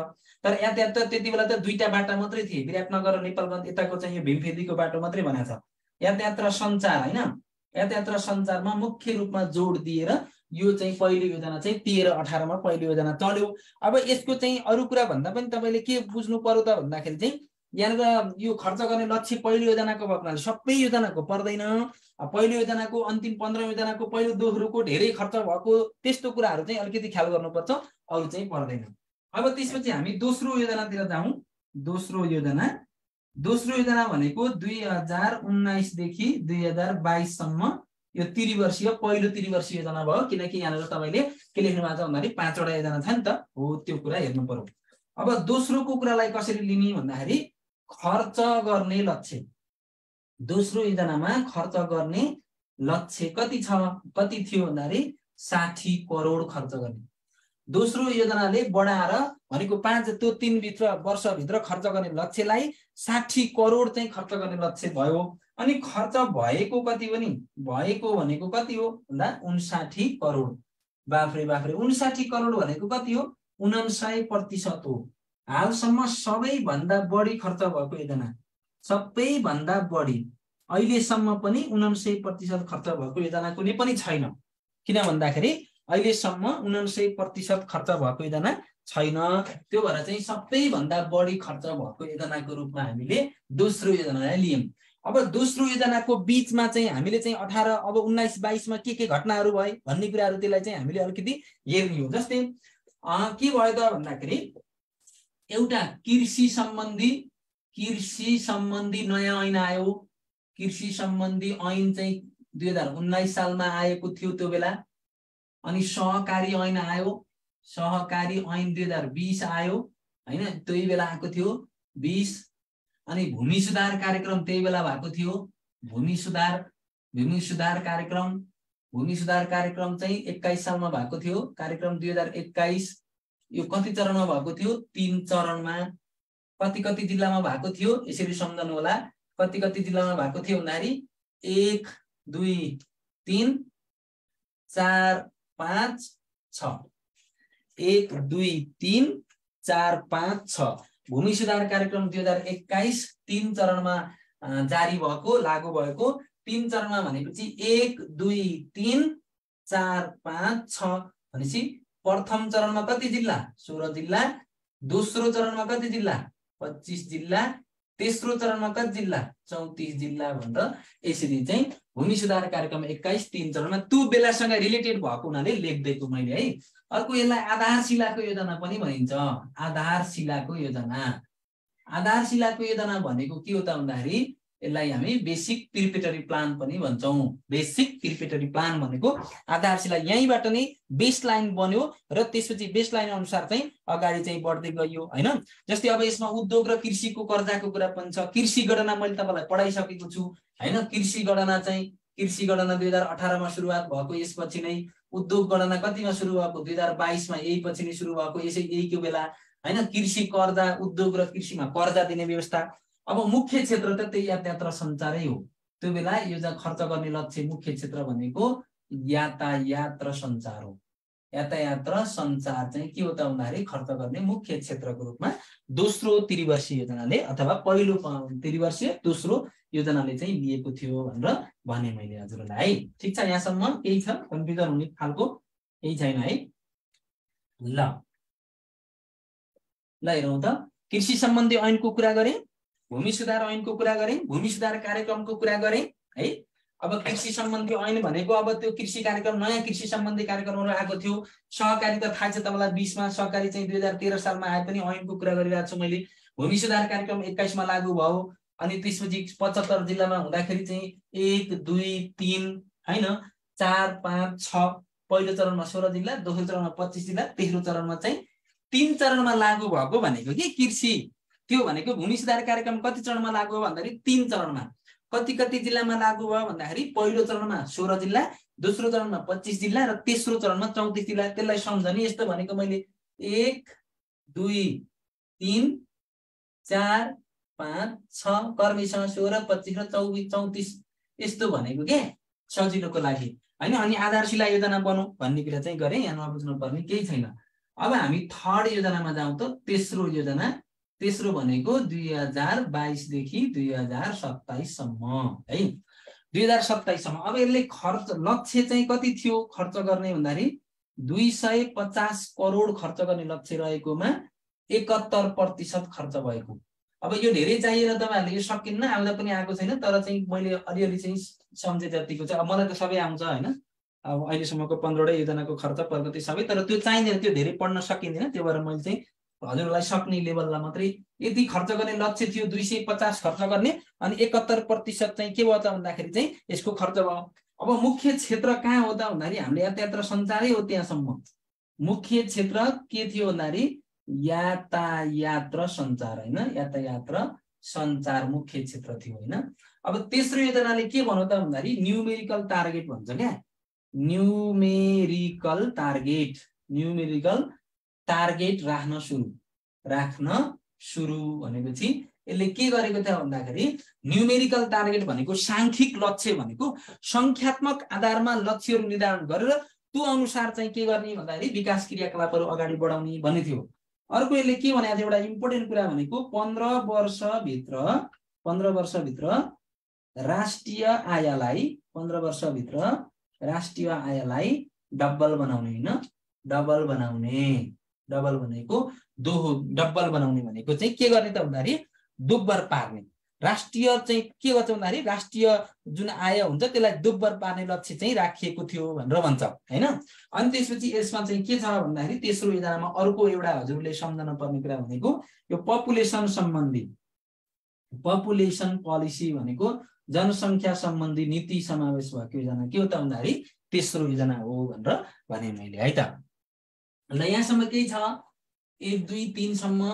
तर यातायात त त्यति बेला त दुईवटा बाटो मात्रै थिए। विराटनगर र नेपालगञ्ज यताको चाहिँ यो भीमफेदीको बाटो मात्रै भनेको छ। यातायात र सञ्चार होइन? यातायात र सञ्चारमा मुख्य रूपमा जोड दिएर यो चाहिँ पहिलो योजना चाहिँ तेह्र अठारमा पहिलो योजना चल्यो। अब यसको चाहिँ अरू कुरा भन्दा पनि तपाईँले के बुझ्नु पर्यो त भन्दाखेरि चाहिँ यहाँनिर यो खर्च गर्ने लक्ष्य पहिलो योजनाको हुनाले सबै योजनाको पर्दैन। पहिलो योजनाको अन्तिम पन्ध्र योजनाको पहिलो दोस्रोको धेरै खर्च भएको त्यस्तो कुराहरू चाहिँ अलिकति ख्याल गर्नुपर्छ अरू चाहिँ पर्दैन। अब त्यसपछि हामी दोस्रो योजनातिर जाउँ। दोस्रो योजना। दोस्रो योजना भनेको दुई हजार उन्नाइसदेखि दुई हजार बाइससम्म यो त्रिवर्षीय पहिलो त्रिवर्षीय योजना भयो। किनकि यहाँनिर तपाईँले के लेख्नु भएको छ भन्दाखेरि पाँचवटा योजना छ नि त। हो त्यो कुरा हेर्नु पर्यो। अब दोस्रोको कुरालाई कसरी लिने भन्दाखेरि खर्च गर्ने लक्ष्य। दोस्रो योजनामा खर्च गर्ने लक्ष्य कति छ कति थियो भन्दाखेरि साठी करोड खर्च गर्ने। दोस्रो योजनाले बढाएर भनेको पाँच त्यो तिनभित्र वर्षभित्र खर्च गर्ने लक्ष्यलाई साठी करोड चाहिँ खर्च गर्ने लक्ष्य भयो। अनि खर्च भएको कति पनि भएको भनेको कति हो? भन्दा उन्साठी करोड। बाफ्रे बाफ्रे उन्साठी करोड भनेको कति हो? उनासय प्रतिशत हो। हालसम्म सबैभन्दा बढी खर्च भएको योजना। सबैभन्दा बढी। अहिलेसम्म पनि उनासय प्रतिशत खर्च भएको योजना कुनै पनि छैन। किन भन्दाखेरि अहिलेसम्म उनासय प्रतिशत खर्च भएको योजना छैन। त्यो भएर चाहिँ सबैभन्दा बढी खर्च भएको योजनाको रूपमा हामीले दोस्रो योजनालाई लियौँ। अब दोस्रो योजनाको बिचमा चाहिँ हामीले चाहिँ अठार अब उन्नाइस बाइसमा के के घटनाहरू भए भन्ने कुराहरू त्यसलाई चाहिँ हामीले अलिकति हेर्ने हो। जस्तै के भयो त भन्दाखेरि एउटा कृषि सम्बन्धी कृषि सम्बन्धी नयाँ ऐन आयो। कृषि सम्बन्धी ऐन चाहिँ दुई हजार उन्नाइस सालमा आएको थियो त्यो बेला। अनि सहकारी ऐन आयो। सहकारी ऐन दुई हजार बिस आयो होइन? त्यही बेला आएको थियो बिस। अनि भूमि सुधार कार्यक्रम त्यही बेला भएको थियो। भूमि सुधार भूमि सुधार कार्यक्रम। भूमि सुधार कार्यक्रम चाहिँ एक्काइस सालमा भएको थियो। कार्यक्रम दुई हजार एक्काइस। यो कति चरणमा भएको थियो? तिन चरणमा कति कति जिल्लामा भएको थियो? यसरी सम्झनु होला। कति कति जिल्लामा भएको थियो भन्दाखेरि एक दुई तिन चार पाँच छ। एक दुई तिन चार पाँच छ। भूमि सुधार कार्यक्रम दुई हजार एक्काइस तिन चरणमा जारी भएको लागू भएको। तिन चरणमा भनेपछि एक दुई तिन चार पाँच छ भनेपछि प्रथम चरणमा कति जिल्ला? सोह्र जिल्ला दोस्रो चरणमा कति जिल्ला? पच्चिस जिल्ला तेस्रो चरणमा कति जिल्ला? चौतिस जिल्ला भनेर यसरी चाहिँ भूमि सुधार कार्यक्रम एक्काइस तिन चरणमा त्यो बेलासँग रिलेटेड भएको हुनाले लेखिदिएको मैले है। अर्को यसलाई आधारशिलाको योजना पनि भनिन्छ। आधारशिलाको योजना। आधारशिलाको योजना भनेको के हो त भन्दाखेरि यसलाई हामी बेसिक प्रिपेटरी प्लान पनि भन्छौँ। बेसिक प्रिपेटरी प्लान भनेको आधारशिला यहीँबाट नै बेस लाइन बन्यो र त्यसपछि बेस लाइन अनुसार चाहिँ अगाडि चाहिँ बढ्दै गयो होइन? जस्तै अब यसमा उद्योग र कृषिको कर्जाको कुरा पनि छ। कृषि गणना मैले तपाईँलाई पढाइसकेको छु होइन? कृषि गणना चाहिँ कृषि गणना दुई हजार अठारमा सुरुवात भएको यसपछि नै उद्योग गणना कतिमा सुरु भएको? दुई हजार बाइसमा यही पछि नै सुरु भएको यसै यहीको बेला होइन? कृषि कर्जा उद्योग र कृषिमा कर्जा दिने व्यवस्था अब मुख्य क्षेत्र त त्यही यातायात सञ्चारै हो। त्यो बेला यो खर्च गर्ने लक्ष्य मुख्य क्षेत्र भनेको यातायात र सञ्चार हो। यातायात र सञ्चार चाहिँ के हो त भन्दाखेरि खर्च गर्ने मुख्य क्षेत्रको रूपमा दोस्रो त्रिवर्षीय योजनाले अथवा पहिलो त्रिवर्षीय दोस्रो योजनाले चाहिँ लिएको थियो भनेर भने मैले हजुरलाई। है ठिक छ यहाँसम्म केही छ? कन्फ्युजन हुने खालको केही छैन है? ल। ल हेरौँ त। कृषि सम्बन्धी ऐनको कुरा गरेँ। भूमि सुधार ऐनको कुरा गरेँ भूमि सुधार कार्यक्रमको कुरा गरेँ है? अब कृषि सम्बन्धी ऐन भनेको अब त्यो कृषि कार्यक्रम नयाँ कृषि सम्बन्धी कार्यक्रमहरू आएको थियो। सहकारी त थाहा छ तपाईँलाई बिसमा सहकारी चाहिँ दुई हजार तेह्र सालमा आए पनि ऐनको कुरा गरिरहेको छु मैले। भूमि सुधार कार्यक्रम एक्काइसमा लागू भयो अनि त्यसपछि पचहत्तर जिल्लामा हुँदाखेरि चाहिँ एक दुई तिन होइन? चार पाँच छ पहिलो चरणमा सोह्र जिल्ला दोस्रो चरणमा पच्चिस जिल्ला तेस्रो चरणमा चाहिँ तिन चरणमा लागू भएको भनेको कि? कृषि। त्यो भनेको भूमि सुधार कार्यक्रम कति चरणमा लागू भयो भन्दाखेरि तिन चरणमा। कति कति जिल्लामा लागू भयो भन्दाखेरि पहिलो चरणमा सोह्र जिल्ला दोस्रो चरणमा पच्चिस जिल्ला र तेस्रो चरणमा चौतिस जिल्ला। त्यसलाई सम्झने यस्तो भनेको मैले एक दुई तिन चार पाँच छ कर्मीसँग सोह्र पच्चिस र चौबिस चौतिस यस्तो भनेको के? सजिलोको लागि। होइन? अनि आधारशिला योजना बनौँ भन्ने कुरा चाहिँ गरेँ। यहाँ नबुझ्नु पर्ने केही छैन। अब हामी थर्ड योजनामा जाउँ त तेस्रो योजना तेस्रो भनेको दुई हजार बाइसदेखि दुई हजार सत्ताइससम्म है? दुई हजार सत्ताइससम्म। अब यसले खर्च लक्ष्य चाहिँ कति थियो खर्च गर्ने भन्दाखेरि दुई सय पचास करोड खर्च गर्ने लक्ष्य रहेकोमा एकहत्तर प्रतिशत खर्च भएको। अब यो धेरै चाहिएर तपाईँहरूले यो सकिन्न आउँदा पनि आएको छैन तर चाहिँ मैले अलिअलि चाहिँ सम्झे जतिको चाहिँ। अब मलाई त सबै आउँछ होइन? अब अहिलेसम्मको पन्ध्रवटै योजनाको खर्च प्रगति सबै तर त्यो चाहिँदैन त्यो धेरै पढ्न सकिँदैन त्यो भएर मैले चाहिँ हजुरलाई सक्ने लेभललाई मात्रै यति खर्च गर्ने लक्ष्य थियो दुई सय पचास खर्च गर्ने अनि एकहत्तर प्रतिशत चाहिँ के भयो त भन्दाखेरि चाहिँ यसको खर्च भयो। अब मुख्य क्षेत्र कहाँ हो त भन्दाखेरि हामीले यातायात सञ्चारै हो त्यहाँसम्म। मुख्य क्षेत्र के थियो भन्दाखेरि यातायात र सञ्चार होइन यातायात र सञ्चार मुख्य क्षेत्र थियो होइन। अब तेस्रो योजनाले के भनौँ त भन्दाखेरि न्युमेरिकल टार्गेट भन्छ क्या। न्युमेरिकल टार्गेट न्युमेरिकल टार्गेट राख्न सुरु। राख्न सुरु भनेपछि यसले के गरेको थियो भन्दाखेरि न्युमेरिकल टार्गेट भनेको साङ्ख्यिक लक्ष्य भनेको सङ्ख्यात्मक आधारमा लक्ष्यहरू निर्धारण गरेर त्यो अनुसार चाहिँ के गर्ने भन्दाखेरि विकास क्रियाकलापहरू अगाडि बढाउने भन्ने थियो। अर्को यसले के भनेको थियो एउटा इम्पोर्टेन्ट कुरा भनेको पन्ध्र वर्षभित्र पन्ध्र वर्षभित्र राष्ट्रिय आयलाई पन्ध्र वर्षभित्र राष्ट्रिय आयलाई डबल बनाउने होइन? डबल बनाउने। डबल भनेको दोहो डबल बनाउने भनेको चाहिँ के गर्ने त भन्दाखेरि दुब्बर पार्ने। राष्ट्रिय चाहिँ के गर्छ भन्दाखेरि राष्ट्रिय जुन आय हुन्छ त्यसलाई दुब्बर पार्ने लक्ष्य चाहिँ राखिएको थियो भनेर भन्छ होइन? अनि त्यसपछि यसमा चाहिँ के छ भन्दाखेरि तेस्रो योजनामा अर्को एउटा हजुरले सम्झन पर्ने कुरा भनेको यो पपुलेसन सम्बन्धी पपुलेसन पोलिसी भनेको जनसङ्ख्या सम्बन्धी नीति समावेश भएको योजना के हो त भन्दाखेरि तेस्रो योजना हो भनेर भने मैले है त। ल यहाँसम्म केही छ? एक दुई तिनसम्म।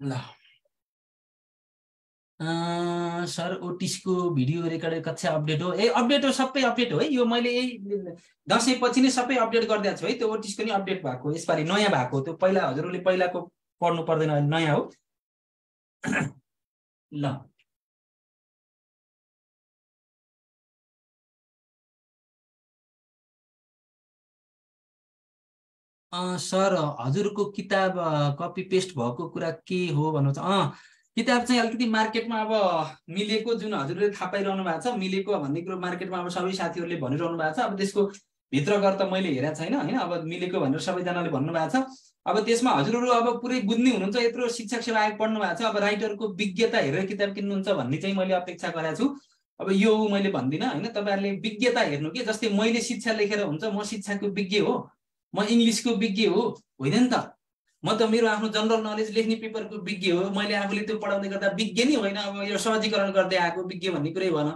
ल। सर ओटिसको भिडियो रेकर्डेड कक्षा अपडेट हो? ए अपडेट हो सबै अपडेट हो है? यो मैले यही दसैँ पछि नै सबै अपडेट गरिदिएको छु है। त्यो ओटिसको नि अपडेट भएको यसपालि नयाँ भएको त्यो पहिला हजुरहरूले पहिलाको पढ्नु पर्दैन अहिले। नयाँ हो। ल। सर हजुरको किताब कपी पेस्ट भएको कुरा के हो भन्नु अँ किताब चाहिँ अलिकति मार्केटमा अब मिलेको जुन हजुरले थाहा पाइरहनु भएको छ मिलेको भन्ने कुरो मार्केटमा अब सबै साथीहरूले भनिरहनु भएको छ। अब त्यसको भित्र गएर त मैले हेरेको छैन होइन? अब मिलेको भनेर सबैजनाले भन्नुभएको छ। अब त्यसमा हजुरहरू अब पुरै बुझ्ने हुनुहुन्छ यत्रो शिक्षक सेवा आयोग पढ्नु भएको छ। अब राइटरको विज्ञता हेरेर किताब किन्नुहुन्छ भन्ने चाहिँ मैले अपेक्षा गरेको छु। अब यो मैले भन्दिनँ होइन? तपाईँहरूले विज्ञता हेर्नु कि? जस्तै मैले शिक्षा लेखेर हुन्छ म शिक्षाको विज्ञ हो। म इङ्ग्लिसको विज्ञ हो। होइन नि त? म त मेरो आफ्नो जनरल नलेज लेख्ने पेपरको विज्ञ हो। मैले आफूले त्यो पढाउँदै गर्दा विज्ञ नै होइन। अब यो सहजीकरण गर्दै आएको विज्ञ भन्ने कुरै भन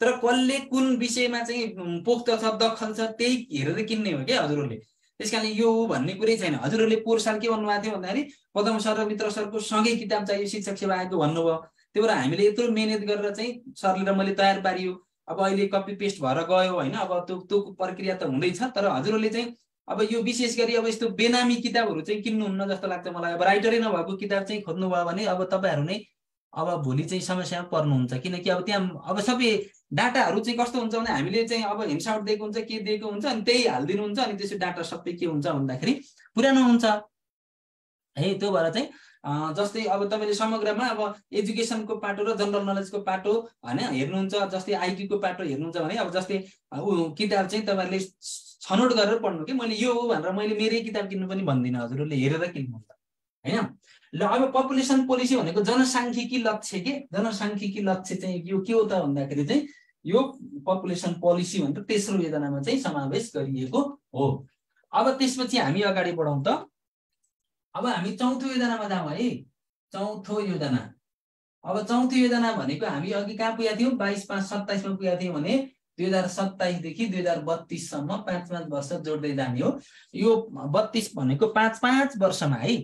तर कसले कुन विषयमा चाहिँ पोख्त छ दखल छ त्यही हेरेर किन्ने हो क्या हजुरहरूले। त्यस कारण यो भन्ने कुरै छैन। हजुरहरूले पोहोर साल के भन्नुभएको थियो भन्दाखेरि पदम सर र मित्र सरको सँगै किताब चाहियो शिक्षक सेवा आएको भन्नुभयो। त्यही भएर हामीले यत्रो मिहिनेत गरेर चाहिँ सरले र मैले तयार पारियो। अब अहिले कपी पेस्ट भएर गयो होइन अब त्यो त्यो प्रक्रिया त हुँदैछ। तर हजुरहरूले चाहिँ अब यो विशेष गरी अब यस्तो बेनामी किताबहरू चाहिँ किन्नुहुन्न जस्तो लाग्छ मलाई। अब राइटरै नभएको किताब चाहिँ खोज्नुभयो भने अब तपाईँहरू नै अब भोलि चाहिँ समस्यामा पर्नुहुन्छ किनकि अब त्यहाँ अब सबै डाटाहरू चाहिँ कस्तो हुन्छ भने हामीले चाहिँ अब हिमसाउट दिएको हुन्छ के दिएको हुन्छ अनि त्यही हालिदिनुहुन्छ अनि त्यसो डाटा सबै के हुन्छ भन्दाखेरि पुरानो हुन्छ। है त्यो भएर चाहिँ जस्तै अब तपाईँले समग्रमा अब एजुकेसनको पाटो र जनरल नलेजको पाटो होइन हेर्नुहुन्छ जस्तै आइटीको पाटो हेर्नुहुन्छ भने अब जस्तै किताब चाहिँ तपाईँहरूले छनौट गरेर पढ्नु कि? मैले यो हो भनेर मैले मेरै किताब किन्नु पनि भन्दिनँ हजुरहरूले हेरेर किन्नु होइन? ल अब पपुलेसन पोलिसी भनेको जनसाङ्ख्यिकी लक्ष्य के? जनसाङ्ख्यिकी लक्ष्य चाहिँ यो के हो त भन्दाखेरि चाहिँ यो पपुलेसन पोलिसी भनेर तेस्रो योजनामा चाहिँ समावेश गरिएको हो। अब त्यसपछि हामी अगाडि बढाउँ त। अब हामी चौथो योजनामा जाउँ है। चौथो योजना। अब चौथो योजना भनेको हामी अघि कहाँ पुगेका थियौँ? बाइस पाँच सत्ताइसमा पुगेका थियौँ भने दुई हजार सत्ताइसदेखि दुई हजार बत्तिससम्म पाँच पाँच वर्ष जोड्दै जाने हो। यो बत्तिस भनेको पाँच पाँच वर्षमा है।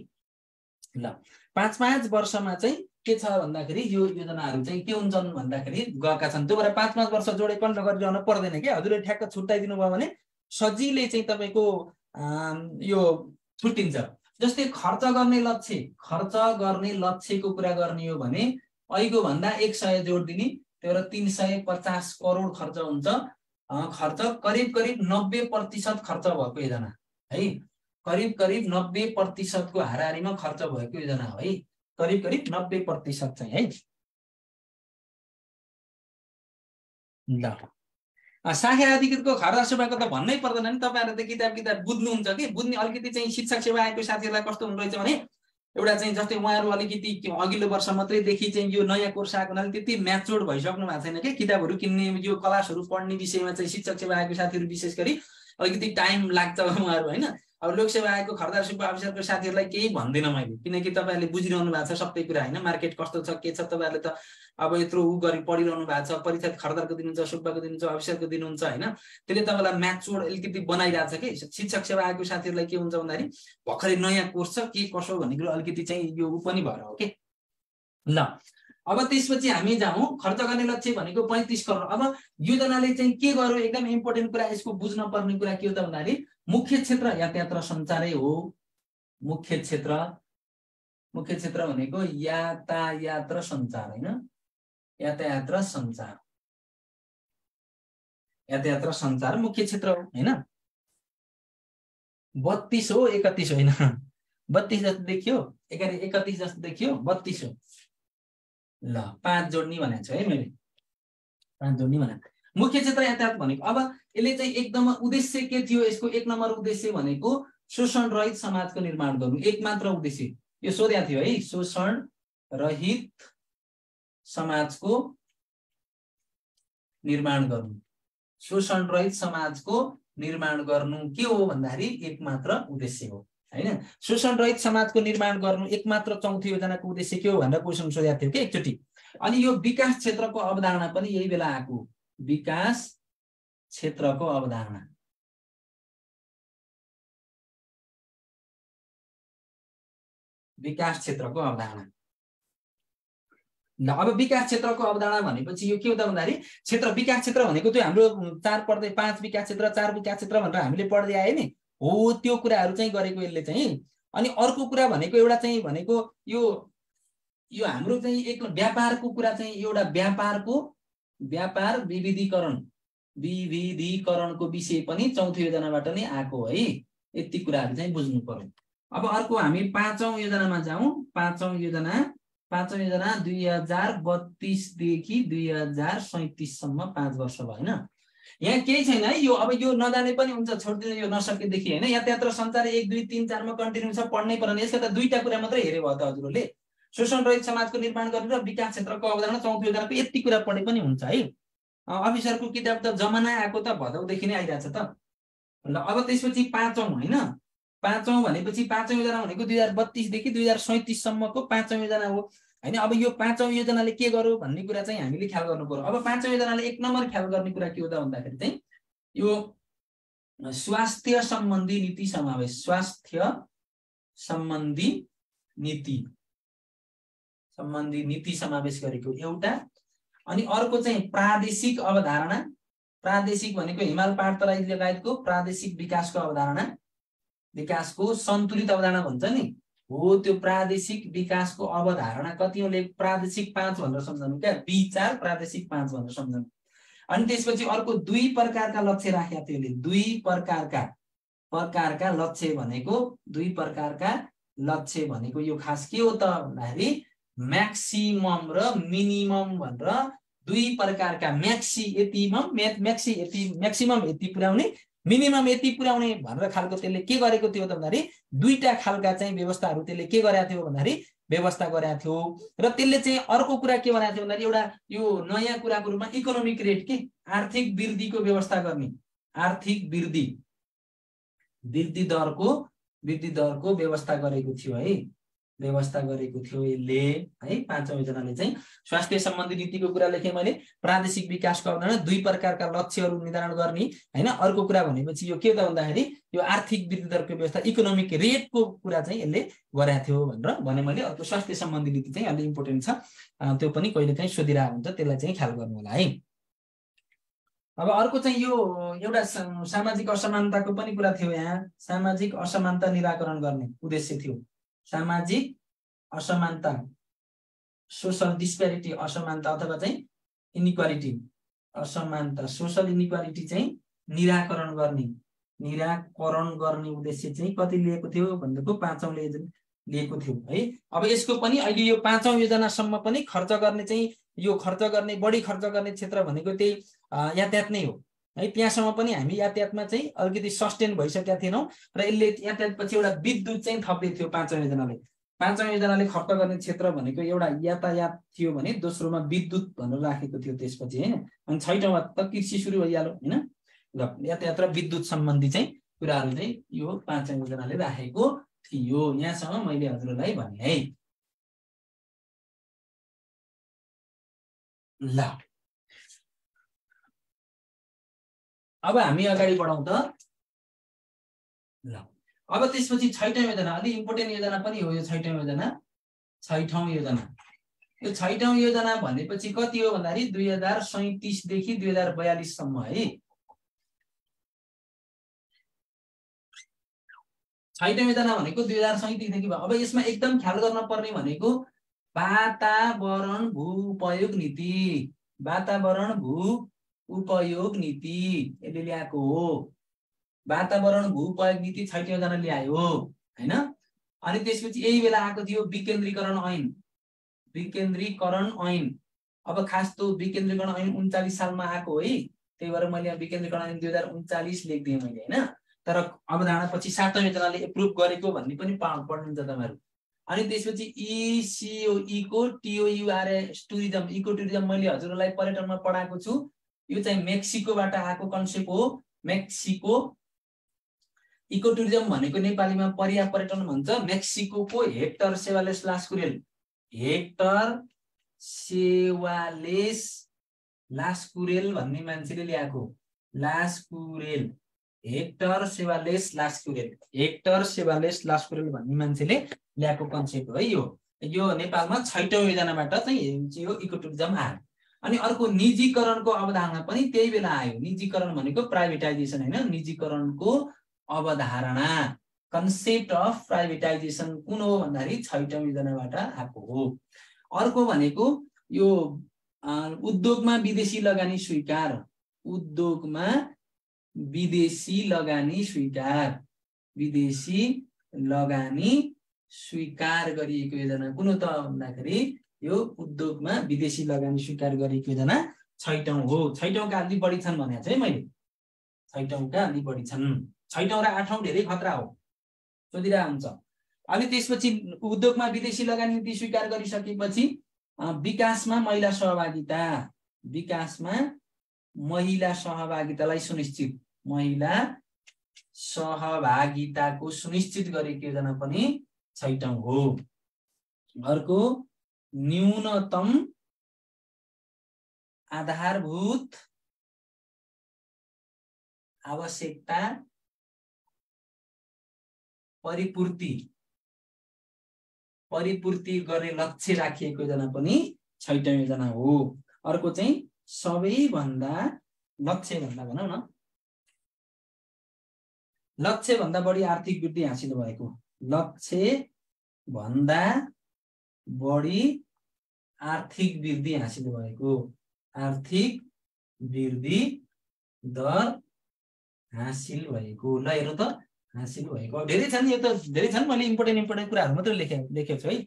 ल पाँच पाँच वर्षमा चाहिँ के छ भन्दाखेरि यो योजनाहरू चाहिँ के हुन्छन् भन्दाखेरि गएका छन्। त्यो भएर पाँच पाँच वर्ष जोडे कन्ट गरिरहनु पर्दैन कि? हजुरले ठ्याक्क छुट्याइदिनु भयो भने सजिलै चाहिँ तपाईँको यो छुट्टिन्छ। जस्तै खर्च गर्ने लक्ष्य खर्च गर्ने लक्ष्यको कुरा गर्ने हो भने अहिलेको भन्दा एक सय जोड दिने त्यो तिन सय पचास करोड खर्च हुन्छ। खर्च करिब करिब नब्बे प्रतिशत खर्च भएको योजना है? करिब करिब नब्बे प्रतिशतको हाराहारीमा खर्च भएको योजना हो है। करिब करिब नब्बे प्रतिशत चाहिँ है। ल। शाखा अधिकृतको खर्च सेवाको त भन्नै पर्दैन नि। तपाईँहरू त किताब किताब बुझ्नुहुन्छ कि? बुझ्ने अलिकति चाहिँ शिक्षक सेवा आएको साथीहरूलाई कस्तो हुँदो रहेछ भने एउटा चाहिँ जस्तै उहाँहरू अलिकति अघिल्लो वर्ष मात्रैदेखि चाहिँ यो नयाँ कोर्स आएको हुनाले त्यति म्याचोर्ड भइसक्नु भएको छैन क्या किताबहरू किन्ने यो क्लासहरू पढ्ने विषयमा चाहिँ शिक्षक सेवा आएको साथीहरू विशेष गरी अलिकति टाइम लाग्छ उहाँहरू होइन? अब लोकसेवा आयोगको खरदार सुब्बा अफिसरको साथीहरूलाई केही भन्दिनँ मैले। किनकि तपाईँहरूले बुझिरहनु भएको छ सबै कुरा होइन? मार्केट कस्तो छ के छ? तपाईँहरूले त अब यत्रो ऊ गरी पढिरहनु भएको छ परीक्षा खरदारको दिनुहुन्छ सुब्बाको दिनुहुन्छ अफिसरको दिनुहुन्छ होइन? त्यसले तपाईँलाई म्याचोड अलिकति बनाइरहेको छ कि? शिक्षक सेवा आयोगको साथीहरूलाई के हुन्छ भन्दाखेरि भर्खरै नयाँ कोर्स छ के कसो भन्ने कुरो अलिकति चाहिँ यो ऊ पनि भएर हो कि ल अब त्यसपछि हामी जाउँ। खर्च गर्ने लक्ष्य भनेको पैँतिस करोड। अब योजनाले चाहिँ के गर्यो? एकदम इम्पोर्टेन्ट कुरा यसको बुझ्न पर्ने कुरा के हो त भन्दाखेरि मुख्य क्षेत्र यातायात र सञ्चारै हो। मुख्य क्षेत्र। मुख्य क्षेत्र भनेको यातायात र सञ्चार होइन? यातायात र सञ्चार। यातायात र सञ्चार मुख्य क्षेत्र हो होइन? बत्तिस हो एकतिस होइन? बत्तिस जस्तो देखियो। एघार एकतिस जस्तो देखियो। बत्तिस हो। ल पाँच जोड्ने भनेको छु है मैले। पाँच जोड्ने भने मुख्य क्षेत्र यातायात भनेको। अब यसले चाहिँ एकदम उद्देश्य के थियो? यसको एक नम्बर उद्देश्य भनेको शोषण रहित समाजको निर्माण गर्नु। एक मात्र उद्देश्य। यो सोधेको थियो है। शोषण रहित समाजको निर्माण गर्नु। शोषण रहित समाजको निर्माण गर्नु के हो भन्दाखेरि एक मात्र उद्देश्य हो। होइन? शोषण रहित समाजको निर्माण गर्नु एक मात्र चौथो योजनाको उद्देश्य के हो भनेर क्वेसन सोधेको थियो कि एकचोटि। अनि यो विकास क्षेत्रको अवधारणा पनि यही बेला आएको। विकास क्षेत्रको अवधारणा। विकास क्षेत्रको अवधारणा। अब विकास क्षेत्रको अवधारणा भनेपछि यो के हो त भन्दाखेरि क्षेत्र विकास क्षेत्र भनेको त्यो हाम्रो चार पढ्दै पाँच विकास क्षेत्र चार विकास क्षेत्र भनेर हामीले पढ्दै आयो नि। हो त्यो कुराहरू चाहिँ गरेको यसले चाहिँ। अनि अर्को कुरा भनेको एउटा चाहिँ भनेको यो यो हाम्रो चाहिँ एक व्यापारको कुरा चाहिँ एउटा व्यापारको व्यापार विविधीकरण। विविधीकरणको विषय पनि चौथो योजनाबाट नै आएको है यति कुराहरू चाहिँ बुझ्नु पर्यो। अब अर्को हामी पाँचौँ योजनामा जाउँ। पाँचौँ योजना। पाँचौँ योजना दुई हजार बत्तिसदेखि दुई हजार सैतिससम्म पाँच वर्ष भयो होइन यहाँ केही छैन है। यो अब यो नजाने पनि हुन्छ छोडिदिनु यो नसकेदेखि होइन। यातायात र सञ्चार एक दुई तिन चारमा कन्टिन्यू छ पढ्नै पर्ने। यसका त दुईवटा कुरा मात्रै हेरे भयो त हजुरहरूले। शोषण रहित समाजको निर्माण गर्ने र विकास क्षेत्रको अवधारणा चौथो योजनाको यति कुरा पढे पनि हुन्छ है। अफिसरको किताब त जमाना आएको त भदौदेखि नै आइरहेछ त। ल अब त्यसपछि पाँचौँ होइन? पाँचौँ भनेपछि पाँचौँ योजना भनेको दुई हजार बत्तिसदेखि दुई हजार सैतिससम्मको पाँचौँ योजना हो। होइन अब यो पाँचौँ योजनाले के गर्यो भन्ने कुरा चाहिँ हामीले ख्याल गर्नु पर्यो। अब पाँचौँ योजनाले एक नम्बर ख्याल गर्ने कुरा के हो त भन्दाखेरि चाहिँ यो स्वास्थ्य सम्बन्धी नीति समावेश स्वास्थ्य सम्बन्धी नीति। सम्बन्धी नीति समावेश गरेको एउटा अनि अर्को चाहिँ प्रादेशिक अवधारणा। प्रादेशिक भनेको हिमाल पहाड तराई लगायतको प्रादेशिक विकासको अवधारणा। विकासको सन्तुलित अवधारणा भन्छ नि। हो त्यो प्रादेशिक विकासको अवधारणा कति हो? प्रादेशिक पाँच भनेर सम्झाउनु क्या? विचार प्रादेशिक पाँच भनेर सम्झाउनु अनि त्यसपछि अर्को दुई प्रकारका लक्ष्य राखेका थियो यसले दुई प्रकारका। प्रकारका लक्ष्य भनेको दुई प्रकारका लक्ष्य भनेको यो खास के हो त भन्दाखेरि म्याक्सिमम र मिनिमम भनेर दुई प्रकारका म्याक्सी यति म्याक्सी यति म्याक्सिमम यति पुर्याउने मिनिमम यति पुर्याउने भनेर खालको त्यसले के गरेको थियो त भन्दाखेरि दुईटा खालका चाहिँ व्यवस्थाहरू त्यसले के गरेको थियो भन्दाखेरि व्यवस्था गरेको थियो। र त्यसले चाहिँ अर्को कुरा के बनाएको थियो भन्दाखेरि एउटा यो नयाँ कुराको रूपमा इकोनोमिक रेट के? आर्थिक वृद्धिको व्यवस्था गर्ने। आर्थिक वृद्धि। वृद्धि दरको वृद्धि दरको व्यवस्था गरेको थियो है। व्यवस्था गरेको थियो यसले है पाँचौँ योजनाले चाहिँ। स्वास्थ्य सम्बन्धी नीतिको कुरा लेखेँ मैले प्रादेशिक विकासको अवधारणा दुई प्रकारका लक्ष्यहरू निर्धारण गर्ने होइन अर्को कुरा भनेपछि यो के त भन्दाखेरि यो आर्थिक वृद्धि दरको व्यवस्था इकोनोमिक रेटको कुरा चाहिँ यसले गरेको थियो भनेर भने मैले अर्को स्वास्थ्य सम्बन्धी नीति चाहिँ अलिक इम्पोर्टेन्ट छ। त्यो पनि कहिले काहीँ सोधिरहेको हुन्छ त्यसलाई चाहिँ ख्याल गर्नु होला है। अब अर्को चाहिँ यो एउटा सामाजिक असमानताको पनि कुरा थियो यहाँ। सामाजिक असमानता निराकरण गर्ने उद्देश्य थियो। सामाजिक असमानता सोसल डिस्प्यारिटी असमानता अथवा चाहिँ इनिक्वालिटी असमानता सोसल इनिक्वालिटी चाहिँ निराकरण गर्ने निराकरण गर्ने उद्देश्य चाहिँ कति लिएको थियो भनेको पाँचौँले लिएको थियो है। अब यसको पनि अहिले यो पाँचौँ योजनासम्म पनि खर्च गर्ने चाहिँ यो खर्च गर्ने बढी खर्च गर्ने क्षेत्र भनेको त्यही यातायात नै हो। है? त्यहाँसम्म पनि हामी यातायातमा चाहिँ अलिकति सस्टेन भइसकेका थिएनौँ र यसले यातायातपछि एउटा विद्युत चाहिँ थप्दै थियो पाँचौँ योजनाले। पाँचौँ योजनाले खर्च गर्ने क्षेत्र भनेको एउटा यातायात थियो भने दोस्रोमा विद्युत भनेर राखेको थियो त्यसपछि होइन? अनि छैटौँमा त कृषि सुरु भइहाल्यो होइन? ल यातायात र विद्युत सम्बन्धी चाहिँ कुराहरू चाहिँ यो पाँचौँ योजनाले राखेको थियो। यहाँसम्म मैले हजुरलाई भने है। ल। अब हामी अगाडि बढाउँ त। ल। अब त्यसपछि छैटौँ योजना। अलिक इम्पोर्टेन्ट योजना पनि हो यो छैटौँ योजना। छैठौँ योजना। यो छैटौँ योजना भनेपछि कति हो भन्दाखेरि दुई हजार सैतिसदेखि दुई हजार बयालिससम्म है। छैटौँ योजना भनेको दुई हजार सैतिसदेखि अब यसमा एकदम ख्याल गर्न पर्ने भनेको वातावरण भू उपयोग नीति। वातावरण भू उपयोग नीति यसले ल्याएको हो। वातावरण भू उपयोग नीति छैटौँ योजना ल्यायो होइन? अनि त्यसपछि यही बेला आएको थियो विकेन्द्रीकरण ऐन। विकेन्द्रीकरण ऐन। अब खास त्यो विकेन्द्रीकरण ऐन उन्चालिस सालमा आएको है। त्यही भएर मैले यहाँ विकेन्द्रीकरण ऐन दुई हजार उन्चालिस लेखिदिएँ मैले होइन? तर अवधारणा पछि सातौँ योजनाले एप्रुभ गरेको भन्ने पनि पढ्नुहुन्छ तपाईँहरू। अनि त्यसपछि E C O eco T O U R A tourism eco tourism मैले हजुरहरूलाई पर्यटनमा पढाएको छु। यो चाहिँ मेक्सिकोबाट आएको कन्सेप्ट हो। मेक्सिको इको टुरिज्म भनेको नेपालीमा परिया पर्यटन भन्छ। Mexico Hector Ceballos Lascurain Hector Ceballos Lascurain भन्ने मान्छेले ल्याएको। लास्कुरेल Hector Ceballos Lascurain Hector Ceballos Lascurain भन्ने मान्छेले ल्याएको कन्सेप्ट हो है यो। यो नेपालमा छैटौँ योजनाबाट चाहिँ यो इको टुरिज्म आयो। अनि अर्को निजीकरणको अवधारणा पनि त्यही बेला आयो। निजीकरण भनेको प्राइभेटाइजेसन होइन। निजीकरणको अवधारणा। कन्सेप्ट अफ प्राइभेटाइजेसन कुन हो भन्दाखेरि छैटौँ योजनाबाट आएको हो। अर्को भनेको यो उद्योगमा विदेशी लगानी स्वीकार। उद्योगमा विदेशी लगानी स्वीकार। विदेशी लगानी स्वीकार गरिएको योजना कुन हो त भन्दाखेरि यो उद्योगमा विदेशी लगानी स्वीकार गरिएको योजना छैटौँ हो। छैटौँका अलि बढी छन् भनेको चाहिँ मैले। छैटौँका अलि बढी छन्। छैटौँ र आठौँ धेरै खतरा हो। सोधिरहेको हुन्छ। अनि त्यसपछि उद्योगमा विदेशी लगानी नीति स्वीकार गरिसकेपछि विकासमा महिला सहभागिता। विकासमा महिला सहभागितालाई सुनिश्चित। महिला सहभागिताको सुनिश्चित गरेको योजना पनि छैटौँ हो। अर्को न्यूनतम आधारभूत आवश्यकता परिपूर्ति परिपूर्ति गर्ने लक्ष्य राखिएको योजना पनि छैटौँ योजना हो। अर्को चाहिँ सबैभन्दा लक्ष्य भन्दा भनौँ न। लक्ष्य भन्दा बढी आर्थिक वृद्धि हासिल भएको। लक्ष्य भन्दा बढी आर्थिक वृद्धि हासिल भएको। आर्थिक वृद्धि दर हासिल भएको। ल हेर्नु त हासिल भएको। धेरै छन् यो त धेरै छन् मैले इम्पोर्टेन्ट इम्पोर्टेन्ट कुराहरू मात्रै लेखे लेखेको छु है।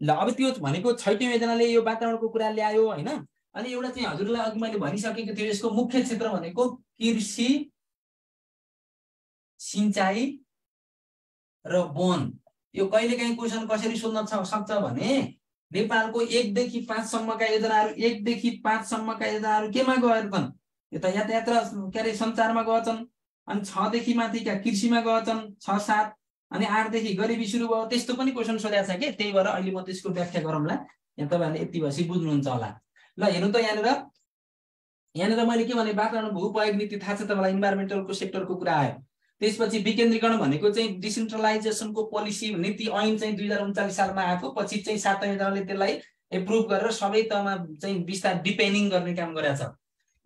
ल अब त्यो भनेको छैटौँ योजनाले यो वातावरणको कुरा ल्यायो होइन? अनि एउटा चाहिँ हजुरलाई अघि मैले भनिसकेको थियो यसको मुख्य क्षेत्र भनेको कृषि सिँचाइ र वन। यो कहिलेकाहीँ क्वेसन कसरी सोध्न सक्छ भने नेपालको एकदेखि पाँचसम्मका योजनाहरू एकदेखि पाँचसम्मका योजनाहरू केमा गएछन् यो त यातायात र के अरे सञ्चारमा गएछन्। अनि छदेखि माथिका कृषिमा गएछन् छ सात अनि आठदेखि गरिबी सुरु भयो त्यस्तो पनि क्वेसन सोधेको छ कि? त्यही भएर अहिले म त्यसको व्याख्या गरौँला। यहाँ तपाईँहरूले यति भएपछि बुझ्नुहुन्छ होला। ल हेर्नु त यहाँनिर। यहाँनिर मैले के भने वातावरण भू उपयोग नीति थाहा छ तपाईँलाई इन्भाइरोमेन्टलको सेक्टरको कुरा आयो। त्यसपछि विकेन्द्रीकरण भनेको चाहिँ डिसेन्ट्रलाइजेसनको पोलिसी नीति ऐन चाहिँ दुई हजार उन्चालिस सालमा आएको पछि चाहिँ सात नेताले त्यसलाई एप्रुभ गरेर सबै तहमा चाहिँ विस्तार डिपेनिङ गर्ने काम गरेछ।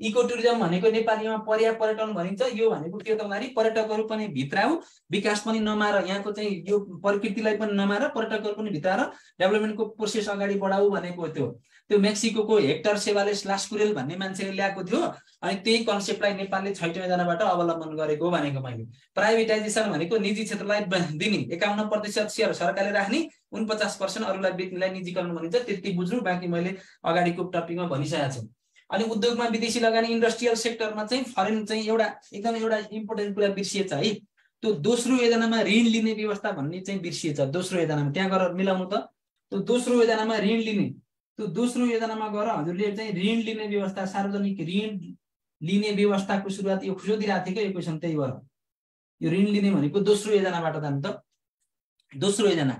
इको टुरिज्म भनेको नेपालीमा पर्या पर्यटन भनिन्छ यो भनेको के त भन्दाखेरि पर्यटकहरू पनि भित्राउ विकास पनि नमार यहाँको चाहिँ यो प्रकृतिलाई पनि नमार पर्यटकहरू पनि भित्राएर डेभलपमेन्टको प्रोसेस अगाडि बढाऊ भनेको त्यो। त्यो मेक्सिको हेक्टर सेवालेस लास्कुरेल भन्ने मान्छेले ल्याएको थियो। अनि त्यही कन्सेप्टलाई नेपालले छैटौँ योजनाबाट अवलम्बन गरेको भनेको मैले। प्राइभेटाइजेसन भनेको निजी क्षेत्रलाई दिने एकाउन्न प्रतिशत सेयर सरकारले राख्ने उनपचास पर्सेन्ट अरूलाई बेच्नेलाई निजीकरण भनिन्छ त्यति बुझ्नु बाँकी मैले अगाडिको टपिकमा भनिसकेको छु। अनि उद्योगमा विदेशी लगानी इन्डस्ट्रियल सेक्टरमा चाहिँ फरेन चाहिँ एउटा एकदम एउटा इम्पोर्टेन्ट कुरा बिर्सिएछ है। त्यो दोस्रो योजनामा ऋण लिने व्यवस्था भन्ने चाहिँ बिर्सिएछ। दोस्रो योजनामा त्यहाँ गएर मिलाउनु त। त्यो दोस्रो योजनामा ऋण लिने त्यो दोस्रो योजनामा गएर हजुरले चाहिँ ऋण लिने व्यवस्था सार्वजनिक ऋण लिने व्यवस्थाको सुरुवात यो सोधिरहेको थियो क्या यो क्वेसन त्यही भएर यो ऋण लिने भनेको दोस्रो योजनाबाट जानु त दोस्रो योजना।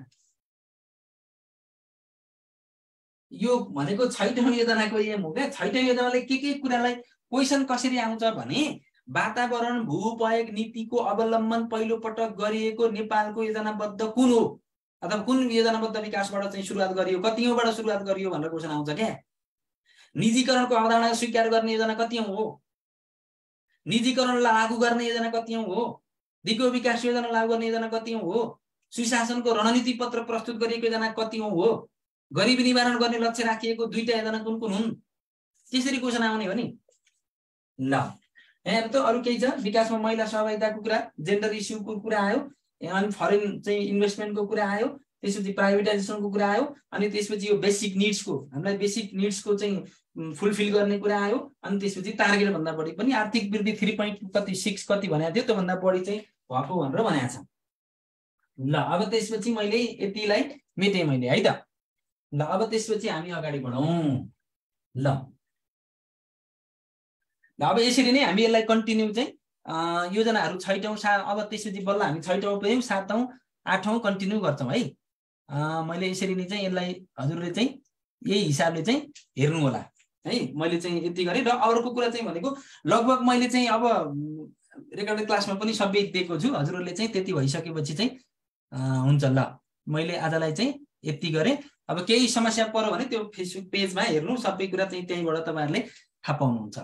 यो भनेको छैटौँ योजनाको एम हो क्या छैटौँ योजनाले के के कुरालाई क्वेसन कसरी आउँछ भने वातावरण भू उपयोग नीतिको अवलम्बन पहिलो पटक गरिएको नेपालको योजनाबद्ध कुन हो? अथवा कुन योजनाबद्ध विकासबाट चाहिँ सुरुवात गरियो कतिौँबाट सुरुवात गरियो भनेर क्वेसन आउँछ क्या? निजीकरणको अवधारणा स्वीकार गर्ने योजना कति हो? निजीकरणलाई लागू गर्ने योजना कति हो? दिगो विकास योजना लागू गर्ने योजना कति हो? सुशासनको रणनीति पत्र प्रस्तुत गरिएको योजना कति हो? गरिबी निवारण गर्ने लक्ष्य राखिएको दुईटा योजना कुन कुन हुन्? त्यसरी क्वेसन आउने हो नि। ल यहाँ त अरू केही छ? विकासमा महिला सहभागिताको कुरा जेन्डर इस्युको कुरा आयो। अनि फरेन चाहिँ इन्भेस्टमेन्टको कुरा आयो त्यसपछि प्राइभेटाइजेसनको कुरा आयो अनि त्यसपछि यो बेसिक निड्सको हामीलाई बेसिक निड्सको चाहिँ फुलफिल गर्ने कुरा आयो अनि त्यसपछि टार्गेटभन्दा बढी पनि आर्थिक वृद्धि थ्री पोइन्ट कति सिक्स कति भनेको थियो त्योभन्दा बढी चाहिँ भएको भनेर भनेको छ। ल अब त्यसपछि मैले यतिलाई मेटेँ मैले है त? ल अब त्यसपछि हामी अगाडि बढौँ। ल। ल अब यसरी नै हामी यसलाई कन्टिन्यू चाहिँ योजनाहरू छैटौँ सा अब त्यसपछि बल्ल हामी छैटौँ पुग्यौँ सातौँ आठौँ कन्टिन्यू गर्छौँ है? मैले यसरी नै चाहिँ यसलाई हजुरले चाहिँ यही हिसाबले चाहिँ हेर्नु होला है? मैले चाहिँ यति गरेँ र अर्को कुरा चाहिँ भनेको लगभग मैले चाहिँ अब रेकर्डेड क्लासमा पनि सबै दिएको छु। हजुरहरूले चाहिँ त्यति भइसकेपछि चाहिँ हुन्छ ल मैले आजलाई चाहिँ यति गरेँ। अब केही समस्या पऱ्यो भने त्यो फेसबुक पेजमा हेर्नु सबै कुरा चाहिँ त्यहीँबाट तपाईँहरूले थाहा पाउनुहुन्छ।